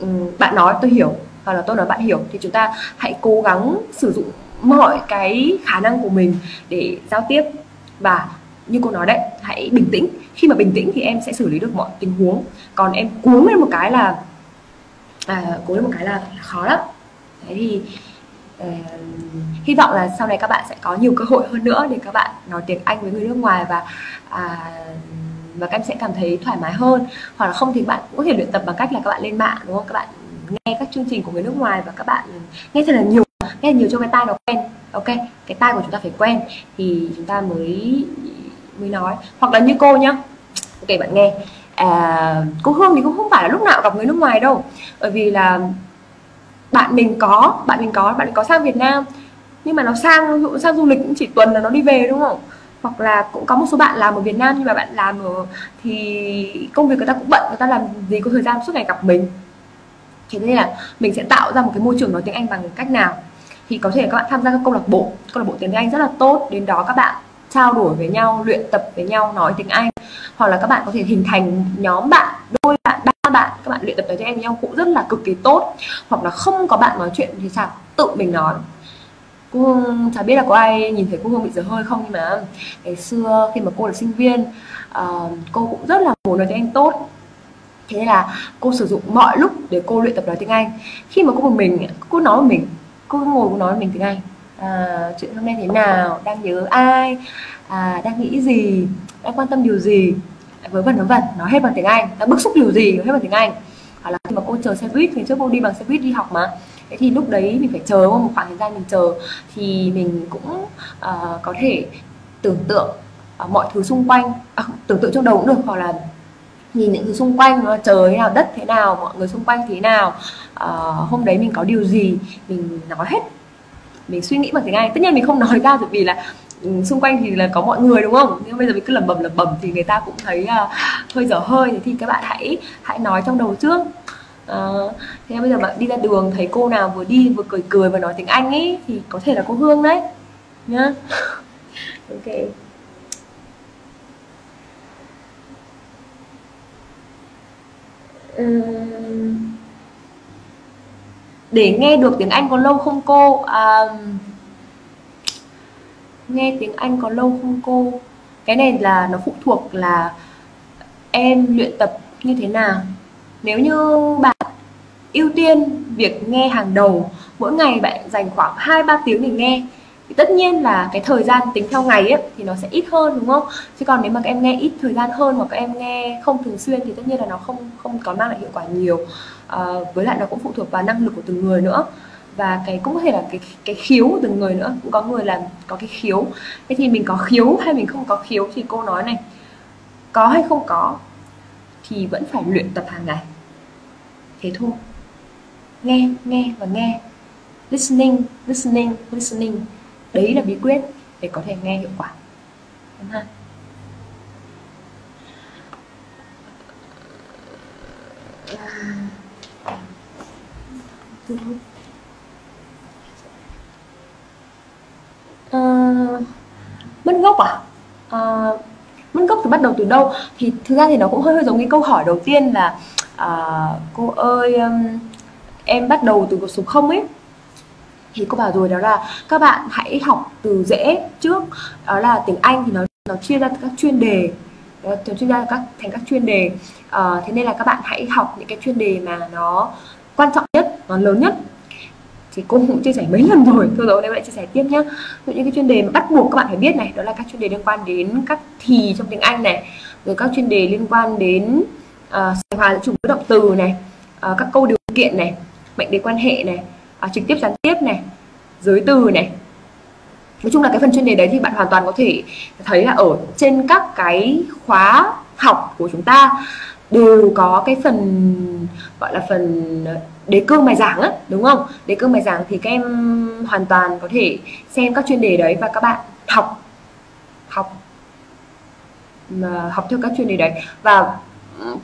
um, bạn nói tôi hiểu hoặc là tôi nói bạn hiểu thì chúng ta hãy cố gắng sử dụng mọi cái khả năng của mình để giao tiếp. Và như cô nói đấy hãy bình tĩnh. Khi mà bình tĩnh thì em sẽ xử lý được mọi tình huống. Còn em cuốn lên một cái là à, cuốn lên một cái là khó lắm. Thế thì uh, hy vọng là sau này các bạn sẽ có nhiều cơ hội hơn nữa để các bạn nói tiếng Anh với người nước ngoài và à, và các em sẽ cảm thấy thoải mái hơn. Hoặc là không thì bạn cũng có thể luyện tập bằng cách là các bạn lên mạng đúng không? Các bạn nghe các chương trình của người nước ngoài và các bạn nghe thật là nhiều nghe nhiều cho cái tai nó quen. Ok cái tai của chúng ta phải quen thì chúng ta mới mới nói. Hoặc là như cô nhá. Ok bạn nghe. À, cô Hương thì cũng không phải là lúc nào gặp người nước ngoài đâu. Bởi vì là bạn mình có bạn mình có bạn mình có sang Việt Nam. Nhưng mà nó sang sang du lịch cũng chỉ tuần là nó đi về đúng không? Hoặc là cũng có một số bạn làm ở Việt Nam nhưng mà bạn làm ở thì công việc người ta cũng bận người ta làm gì có thời gian suốt ngày gặp mình thế nên là mình sẽ tạo ra một cái môi trường nói tiếng Anh bằng cách nào? Thì có thể các bạn tham gia các câu lạc bộ. Câu lạc bộ tiếng Anh rất là tốt. Đến đó các bạn trao đổi với nhau luyện tập với nhau nói tiếng Anh. Hoặc là các bạn có thể hình thành nhóm bạn đôi bạn ba bạn. Các bạn luyện tập nói tiếng Anh với nhau cũng rất là cực kỳ tốt. Hoặc là không có bạn nói chuyện thì sao? Tự mình nói. Cô Hương chả biết là có ai nhìn thấy cô Hương bị dở hơi không nhưng mà ngày xưa khi mà cô là sinh viên uh, cô cũng rất là muốn nói tiếng Anh tốt thế là cô sử dụng mọi lúc để cô luyện tập nói tiếng Anh. Khi mà cô một mình cô nói một mình cô ngồi cô nói một mình tiếng Anh. À, chuyện hôm nay thế nào? Đang nhớ ai? À, đang nghĩ gì? Đang quan tâm điều gì? Với vẩn vớ vẩn nói hết bằng tiếng Anh. Đang bức xúc điều gì? Nói hết bằng tiếng Anh. Hoặc là khi mà cô chờ xe buýt thì trước cô đi bằng xe buýt đi học mà. Thế thì lúc đấy mình phải chờ một khoảng thời gian mình chờ. Thì mình cũng uh, có thể tưởng tượng uh, mọi thứ xung quanh à, tưởng tượng trong đầu cũng được. Hoặc là nhìn những thứ xung quanh ờ, trời thế nào đất thế nào mọi người xung quanh thế nào à, hôm đấy mình có điều gì mình nói hết. Mình suy nghĩ bằng tiếng Anh. Tất nhiên mình không nói ra được vì là ừ, xung quanh thì là có mọi người đúng không? Nhưng bây giờ mình cứ lẩm bẩm lẩm bẩm thì người ta cũng thấy uh, hơi dở hơi. Thì các bạn hãy hãy nói trong đầu trước. Uh, thế bây giờ bạn đi ra đường thấy cô nào vừa đi vừa cười cười và nói tiếng Anh ấy thì có thể là cô Hương đấy. Nhá. Ok. Để nghe được tiếng Anh có lâu không cô? À, nghe tiếng Anh có lâu không cô? Cái này là nó phụ thuộc là em luyện tập như thế nào. Nếu như bạn ưu tiên việc nghe hàng đầu mỗi ngày bạn dành khoảng 2-3 tiếng để nghe thì tất nhiên là cái thời gian tính theo ngày ấy thì nó sẽ ít hơn đúng không? Chứ còn nếu mà các em nghe ít thời gian hơn hoặc các em nghe không thường xuyên thì tất nhiên là nó không không có mang lại hiệu quả nhiều. À, với lại nó cũng phụ thuộc vào năng lực của từng người nữa. Và cái cũng có thể là cái cái khiếu của từng người nữa. Cũng có người là có cái khiếu. Thế thì mình có khiếu hay mình không có khiếu thì cô nói này có hay không có thì vẫn phải luyện tập hàng ngày. Thế thôi. Nghe nghe và nghe. Listening listening listening đấy là bí quyết để có thể nghe hiệu quả đúng không? À, mất gốc à? à mất gốc thì bắt đầu từ đâu? Thì thực ra thì nó cũng hơi hơi giống cái câu hỏi đầu tiên là à, cô ơi em bắt đầu từ cuộc số không ấy thì cô bảo rồi đó là các bạn hãy học từ dễ trước. Đó là tiếng Anh thì nó nó chia ra các chuyên đề. Nó chia ra các thành các chuyên đề. À, thế nên là các bạn hãy học những cái chuyên đề mà nó quan trọng nhất nó lớn nhất. Thì cô cũng chia sẻ mấy lần rồi thôi rồi em lại chia sẻ tiếp nhé những cái chuyên đề mà bắt buộc các bạn phải biết này đó là các chuyên đề liên quan đến các thì trong tiếng Anh này rồi các chuyên đề liên quan đến ờ, uh, hòa chủ động từ này uh, các câu điều kiện này mệnh đề quan hệ này à, trực tiếp gián tiếp này giới từ này. Nói chung là cái phần chuyên đề đấy thì bạn hoàn toàn có thể thấy là ở trên các cái khóa học của chúng ta đều có cái phần gọi là phần đề cương bài giảng á đúng không? Đề cương bài giảng thì các em hoàn toàn có thể xem các chuyên đề đấy và các bạn học học mà học theo các chuyên đề đấy. Và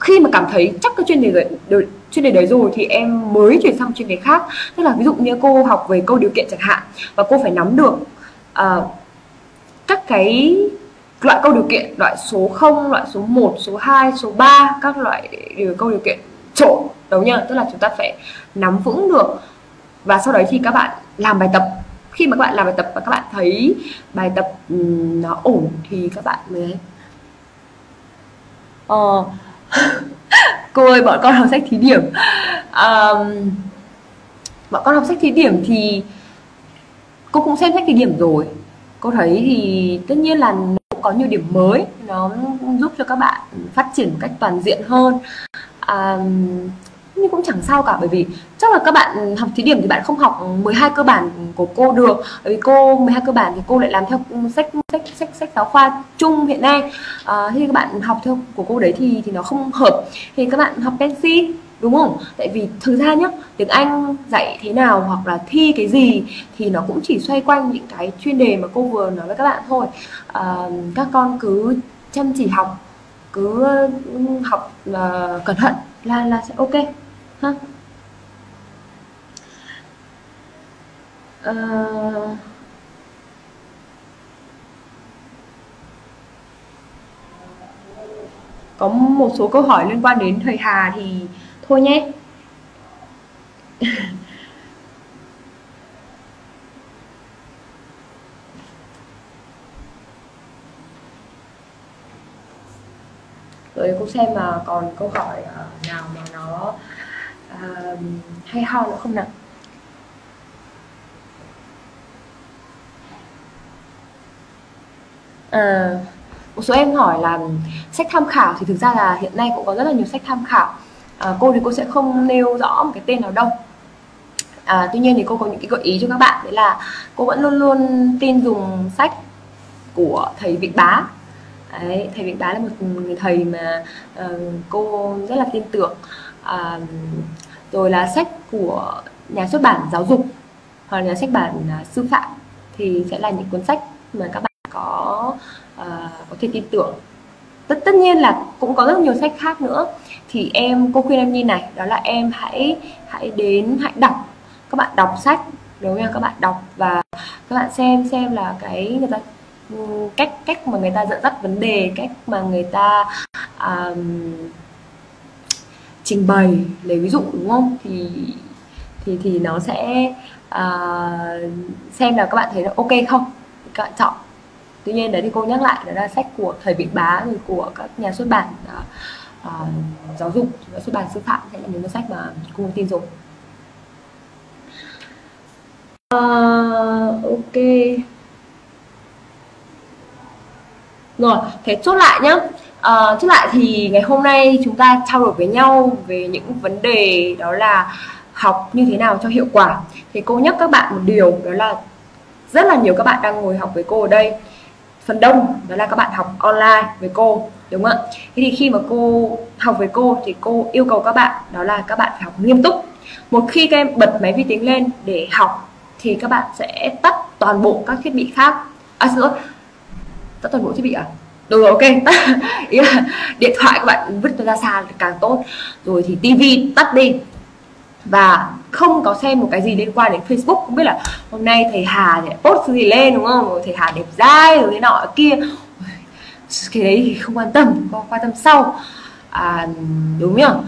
khi mà cảm thấy chắc các chuyên đề đấy, chuyên đề đấy rồi thì em mới chuyển sang chuyên đề khác. Tức là ví dụ như cô học về câu điều kiện chẳng hạn và cô phải nắm được uh, các cái loại câu điều kiện loại số 0, loại số 1, số 2, số 3 các loại điều câu điều kiện trộn đúng nhá tức là chúng ta phải nắm vững được. Và sau đấy thì các bạn làm bài tập. Khi mà các bạn làm bài tập và các bạn thấy bài tập nó ổn thì các bạn mới ờ cô ơi bọn con học sách thí điểm. Um, bọn con học sách thí điểm thì cô cũng xem sách thí điểm rồi. Cô thấy thì tất nhiên là nó cũng có nhiều điểm mới. Nó giúp cho các bạn phát triển một cách toàn diện hơn. Um, nhưng cũng chẳng sao cả bởi vì chắc là các bạn học thí điểm thì bạn không học 12 cơ bản của cô được. Bởi vì cô 12 cơ bản thì cô lại làm theo sách sách sách sách giáo khoa chung hiện nay. À, khi các bạn học theo của cô đấy thì thì nó không hợp. Thì các bạn học pensi đúng không? Tại vì thực ra nhá tiếng anh dạy thế nào hoặc là thi cái gì thì nó cũng chỉ xoay quanh những cái chuyên đề mà cô vừa nói với các bạn thôi. À, các con cứ chăm chỉ học cứ ừ, học uh, cẩn thận là là sẽ ok ha uh, ờ. có một số câu hỏi liên quan đến thầy Hà thì thôi nhé. Rồi cô xem mà còn câu hỏi ờ, nào mà nó uh, hay ho nữa không nào? À, một số em hỏi là sách tham khảo thì thực ra là hiện nay cũng có rất là nhiều sách tham khảo. À, cô thì cô sẽ không nêu rõ một cái tên nào đâu. À, tuy nhiên thì cô có những cái gợi ý cho các bạn đấy là cô vẫn luôn luôn tin dùng sách của thầy Vịnh Bá. Đấy, thầy Vịnh Bá là một người thầy mà uh, cô rất là tin tưởng. Uh, rồi là sách của nhà xuất bản giáo dục hoặc là nhà sách bản uh, sư phạm thì sẽ là những cuốn sách mà các bạn có uh, có thể tin tưởng. Tất tất nhiên là cũng có rất nhiều sách khác nữa. Thì em cô khuyên em như này đó là em hãy hãy đến hãy đọc. Các bạn đọc sách đúng không các bạn đọc và các bạn xem xem là cái người ta ừ, cách cách mà người ta dẫn dắt vấn đề cách mà người ta um, trình bày lấy ví dụ đúng không? Thì thì thì nó sẽ uh, xem là các bạn thấy là ok không? Các bạn chọn. Tuy nhiên đấy thì cô nhắc lại đó là sách của thầy Vịnh Bá rồi của các nhà xuất bản uh, uh, giáo dục xuất bản sư phạm sẽ là những cái sách mà cô tin rồi uh, ok. Rồi thế chốt lại nhá à, trước lại thì ngày hôm nay chúng ta trao đổi với nhau về những vấn đề đó là học như thế nào cho hiệu quả. Thì cô nhắc các bạn một điều đó là rất là nhiều các bạn đang ngồi học với cô ở đây. Phần đông đó là các bạn học online với cô đúng không ạ? Thế thì khi mà cô học với cô thì cô yêu cầu các bạn đó là các bạn phải học nghiêm túc. Một khi các em bật máy vi tính lên để học thì các bạn sẽ tắt toàn bộ các thiết bị khác. À xin lỗi tắt toàn bộ thiết bị à? Rồi ok. Ý là điện thoại các bạn vứt ra xa càng tốt. Rồi thì tivi tắt đi. Và không có xem một cái gì liên quan đến Facebook. Không biết là hôm nay thầy Hà thì post gì lên đúng không? Thầy Hà đẹp dai rồi thế nọ kia. Cái đấy thì không quan tâm có quan tâm sau à, đúng không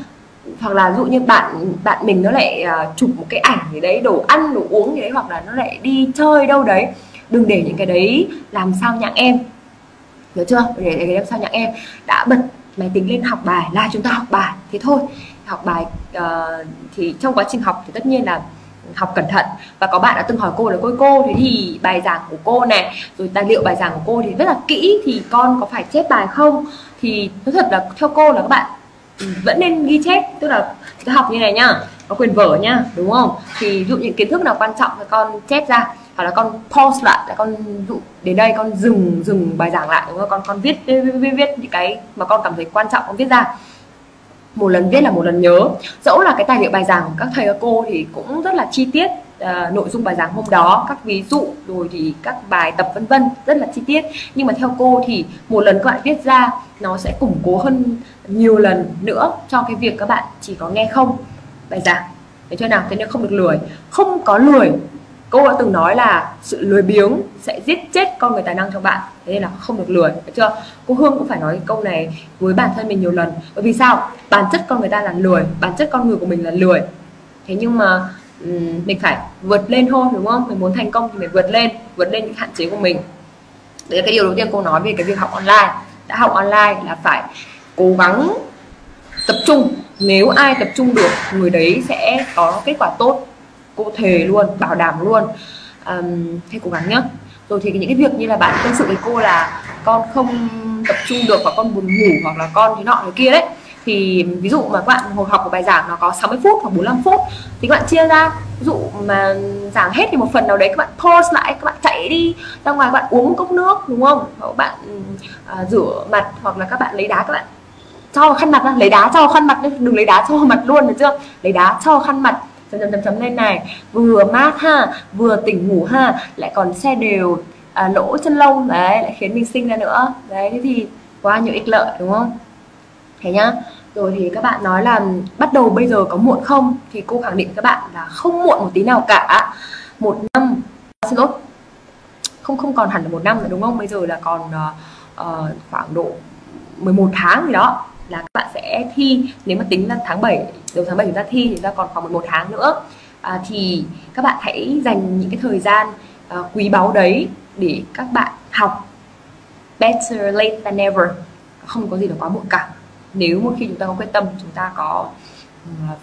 hoặc là dụ như bạn bạn mình nó lại uh, chụp một cái ảnh gì đấy đồ ăn đồ uống gì đấy hoặc là nó lại đi chơi đâu đấy. Đừng để những cái đấy làm sao nhặng em nhớ chưa? Để để làm sao nhãn em. Đã bật máy tính lên học bài là chúng ta học bài. Thế thôi. Học bài uh, thì trong quá trình học thì tất nhiên là học cẩn thận. Và có bạn đã từng hỏi cô là cô cô thế thì bài giảng của cô này rồi tài liệu bài giảng của cô thì rất là kỹ thì con có phải chép bài không? Thì nói thật là theo cô là các bạn ừ, vẫn nên ghi chép. Tức là chúng ta học như này nhá có quyền vở nhá đúng không? Thì dụ những kiến thức nào quan trọng thì con chép ra hoặc là con pause lại là con dụ đến đây con dừng dừng bài giảng lại đúng không? Con con viết viết, viết, viết những cái mà con cảm thấy quan trọng con viết ra. Một lần viết là một lần nhớ. Dẫu là cái tài liệu bài giảng của các thầy các cô thì cũng rất là chi tiết uh, nội dung bài giảng hôm đó các ví dụ rồi thì các bài tập vân vân rất là chi tiết. Nhưng mà theo cô thì một lần các bạn viết ra nó sẽ củng cố hơn nhiều lần nữa cho cái việc các bạn chỉ có nghe không bài giảng. Để cho nào? Thế nên không được lười. Không có lười cô đã từng nói là sự lười biếng sẽ giết chết con người tài năng trong bạn thế nên là không được lười được chưa? Cô hương cũng phải nói câu này với bản thân mình nhiều lần. Bởi vì sao? Bản chất con người ta là lười bản chất con người của mình là lười. Thế nhưng mà um, mình phải vượt lên thôi đúng không? Mình muốn thành công thì mình vượt lên vượt lên những hạn chế của mình. Đấy là cái điều đầu tiên cô nói về cái việc học online. Đã học online là phải cố gắng tập trung. Nếu ai tập trung được người đấy sẽ có kết quả tốt cô thề luôn bảo đảm luôn. Um, thế cố gắng nhá. Rồi thì những cái việc như là bạn tâm sự với cô là con không tập trung được hoặc con buồn ngủ hoặc là con thế nọ thế kia đấy. Thì ví dụ mà các bạn hồi học một bài giảng nó có 60 phút hoặc 45 phút thì các bạn chia ra. Ví dụ mà giảng hết thì một phần nào đấy các bạn pause lại các bạn chạy đi ra ngoài các bạn uống một cốc nước đúng không? Hoặc các bạn à, rửa mặt hoặc là các bạn lấy đá các bạn cho khăn mặt ra lấy đá cho khăn mặt đừng lấy đá cho mặt luôn được chưa? Lấy đá cho khăn mặt chấm chấm chấm chấm lên này vừa mát ha vừa tỉnh ngủ ha lại còn xe đều à, lỗ chân lông. Đấy lại khiến mình sinh ra nữa. Đấy thế thì quá nhiều ích lợi đúng không? Thế nhá. Rồi thì các bạn nói là bắt đầu bây giờ có muộn không? Thì cô khẳng định các bạn là không muộn một tí nào cả. Một năm. Xin lỗi. Không không còn hẳn là một năm nữa đúng không? Bây giờ là còn uh, khoảng độ 11 tháng gì đó là các bạn sẽ thi nếu mà tính là tháng 7 đầu tháng 7 chúng ta thi thì ra còn khoảng 11 tháng nữa. À, thì các bạn hãy dành những cái thời gian à, quý báu đấy để các bạn học. Better late than never. Không có gì là quá muộn cả. Nếu một khi chúng ta có quyết tâm chúng ta có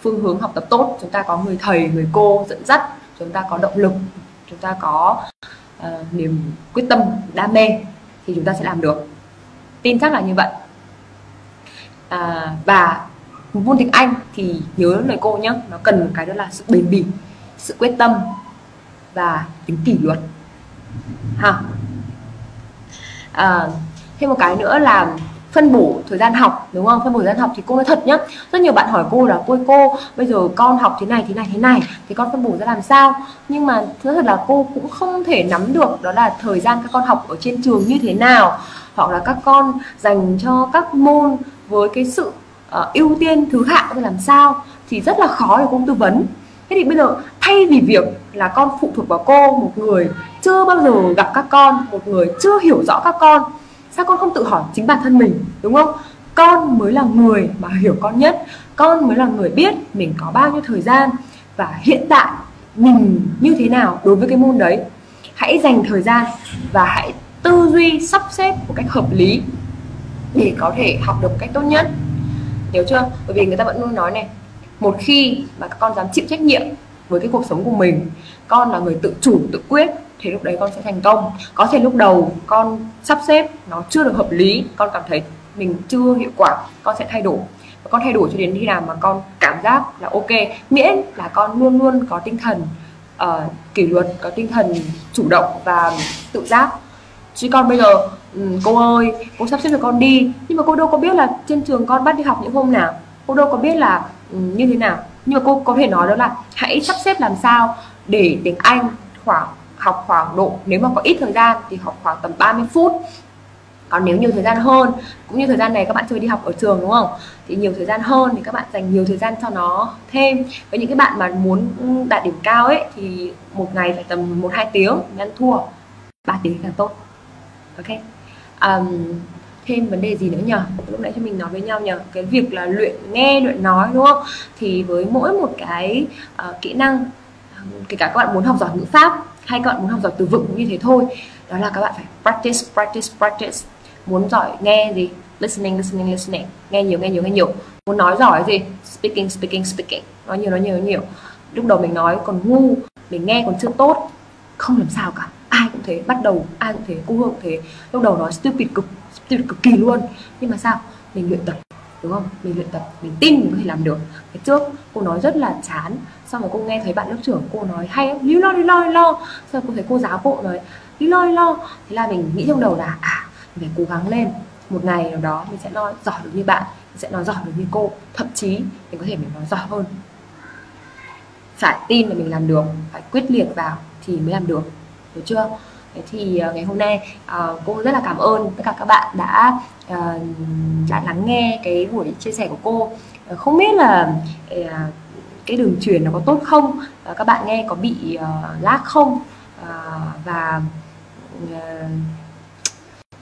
phương hướng học tập tốt chúng ta có người thầy người cô dẫn dắt chúng ta có động lực chúng ta có uh, niềm quyết tâm đam mê thì chúng ta sẽ làm được. Tin chắc là như vậy à, và môn tiếng Anh thì nhớ lời cô nhé nó cần một cái đó là sự bền bỉ sự quyết tâm và tính kỷ luật. Ha. À, thêm một cái nữa là phân bổ thời gian học đúng không? Phân bổ thời gian học thì cô nói thật nhá rất nhiều bạn hỏi cô là cô cô bây giờ con học thế này thế này thế này thì con phân bổ ra làm sao? Nhưng mà thứ thật là cô cũng không thể nắm được đó là thời gian các con học ở trên trường như thế nào hoặc là các con dành cho các môn với cái sự uh, ưu tiên thứ hạng phải làm sao thì rất là khó để cô tư vấn. Thế thì bây giờ thay vì việc là con phụ thuộc vào cô một người chưa bao giờ gặp các con một người chưa hiểu rõ các con sao con không tự hỏi chính bản thân mình đúng không? Con mới là người mà hiểu con nhất con mới là người biết mình có bao nhiêu thời gian và hiện tại mình như thế nào đối với cái môn đấy. Hãy dành thời gian và hãy tư duy sắp xếp một cách hợp lý để có thể học được một cách tốt nhất. Hiểu chưa? Bởi vì người ta vẫn luôn nói này một khi mà các con dám chịu trách nhiệm với cái cuộc sống của mình con là người tự chủ tự quyết thì lúc đấy con sẽ thành công. Có thể lúc đầu con sắp xếp nó chưa được hợp lý con cảm thấy mình chưa hiệu quả con sẽ thay đổi. Và con thay đổi cho đến khi nào mà con cảm giác là ok miễn là con luôn luôn có tinh thần uh, kỷ luật có tinh thần chủ động và tự giác. Chứ con bây giờ Ừ, cô ơi, cô sắp xếp cho con đi. Nhưng mà cô đâu có biết là trên trường con bắt đi học những hôm nào. Cô đâu có biết là ừ, như thế nào. Nhưng mà cô có thể nói đó là hãy sắp xếp làm sao để tiếng Anh khoảng, học khoảng độ, nếu mà có ít thời gian thì học khoảng tầm 30 phút. Còn nếu nhiều thời gian hơn, cũng như thời gian này các bạn chưa đi học ở trường, đúng không? Thì nhiều thời gian hơn thì các bạn dành nhiều thời gian cho nó thêm. Với những cái bạn mà muốn đạt điểm cao ấy, thì một ngày phải tầm một hai tiếng ăn thua. Ba tiếng càng tốt. Ok? Um, thêm vấn đề gì nữa nhở? lúc nãy cho mình nói với nhau nhở? cái việc là luyện nghe luyện nói đúng không? Thì với mỗi một cái uh, kỹ năng kể cả các bạn muốn học giỏi ngữ pháp hay các bạn muốn học giỏi từ vựng cũng như thế thôi đó là các bạn phải practice practice practice. Muốn giỏi nghe gì? Listening listening listening. Nghe nhiều nghe nhiều nghe nhiều. Muốn nói giỏi gì? Speaking speaking speaking. Nói nhiều nói nhiều nói nhiều. Lúc đầu mình nói còn ngu mình nghe còn chưa tốt. Không làm sao cả ai cũng thế, bắt đầu ai cũng thế, cô hương cũng thế. Lúc đầu nói stupid cực stupid cực kỳ luôn. Nhưng mà sao? Mình luyện tập, đúng không? Mình luyện tập, mình tin mình có thể làm được. Cái trước, cô nói rất là chán. Xong rồi cô nghe thấy bạn lớp trưởng cô nói hay lý lo lý lo lý lo. Xong rồi cô thấy cô giáo bộ nói, lý lo lý lo. Thế là mình nghĩ trong đầu là à mình phải cố gắng lên. Một ngày nào đó mình sẽ nói giỏi được như bạn, mình sẽ nói giỏi được như cô. Thậm chí, mình có thể mình nói giỏi hơn. Phải tin là mình làm được, phải quyết liệt vào thì mới làm được được chưa? Thế thì ờ, ngày hôm nay uh, cô rất là cảm ơn tất cả các bạn đã uh, đã lắng nghe cái buổi chia sẻ của cô. Uh, không biết là uh, cái đường truyền nó có tốt không? Uh, các bạn nghe có bị uh, lag không? Uh, và uh,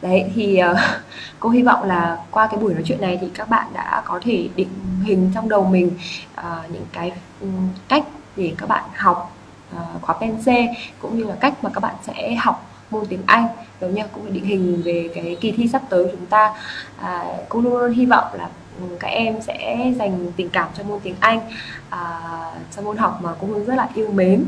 đấy thì uh, cô hy vọng là qua cái buổi nói chuyện này thì các bạn đã có thể định hình trong đầu mình uh, những cái um, cách để các bạn học uh, khóa PNC cũng như là cách mà các bạn sẽ học môn tiếng Anh. Giống như cũng định hình về cái kỳ thi sắp tới của chúng ta. À, cô luôn luôn hy vọng là ừ, các em sẽ dành tình cảm cho môn tiếng Anh à, cho môn học mà cô Hương rất là yêu mến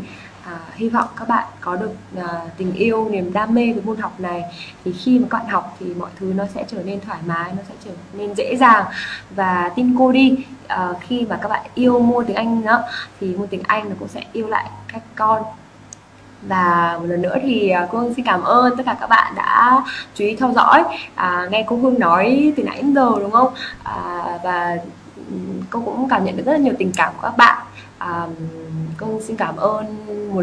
à, hy vọng các bạn có được à, tình yêu niềm đam mê với môn học này. Thì khi mà các bạn học thì mọi thứ nó sẽ trở nên thoải mái nó sẽ trở nên dễ dàng. Và tin cô đi à, khi mà các bạn yêu môn tiếng Anh đó thì môn tiếng Anh nó cũng sẽ yêu lại các con. Và một lần nữa thì à, cô Hương xin cảm ơn tất cả các bạn đã chú ý theo dõi. À, nghe cô Hương nói từ nãy đến giờ đúng không? À, và ừ, cô cũng cảm nhận được rất là nhiều tình cảm của các bạn um, cô xin cảm ơn một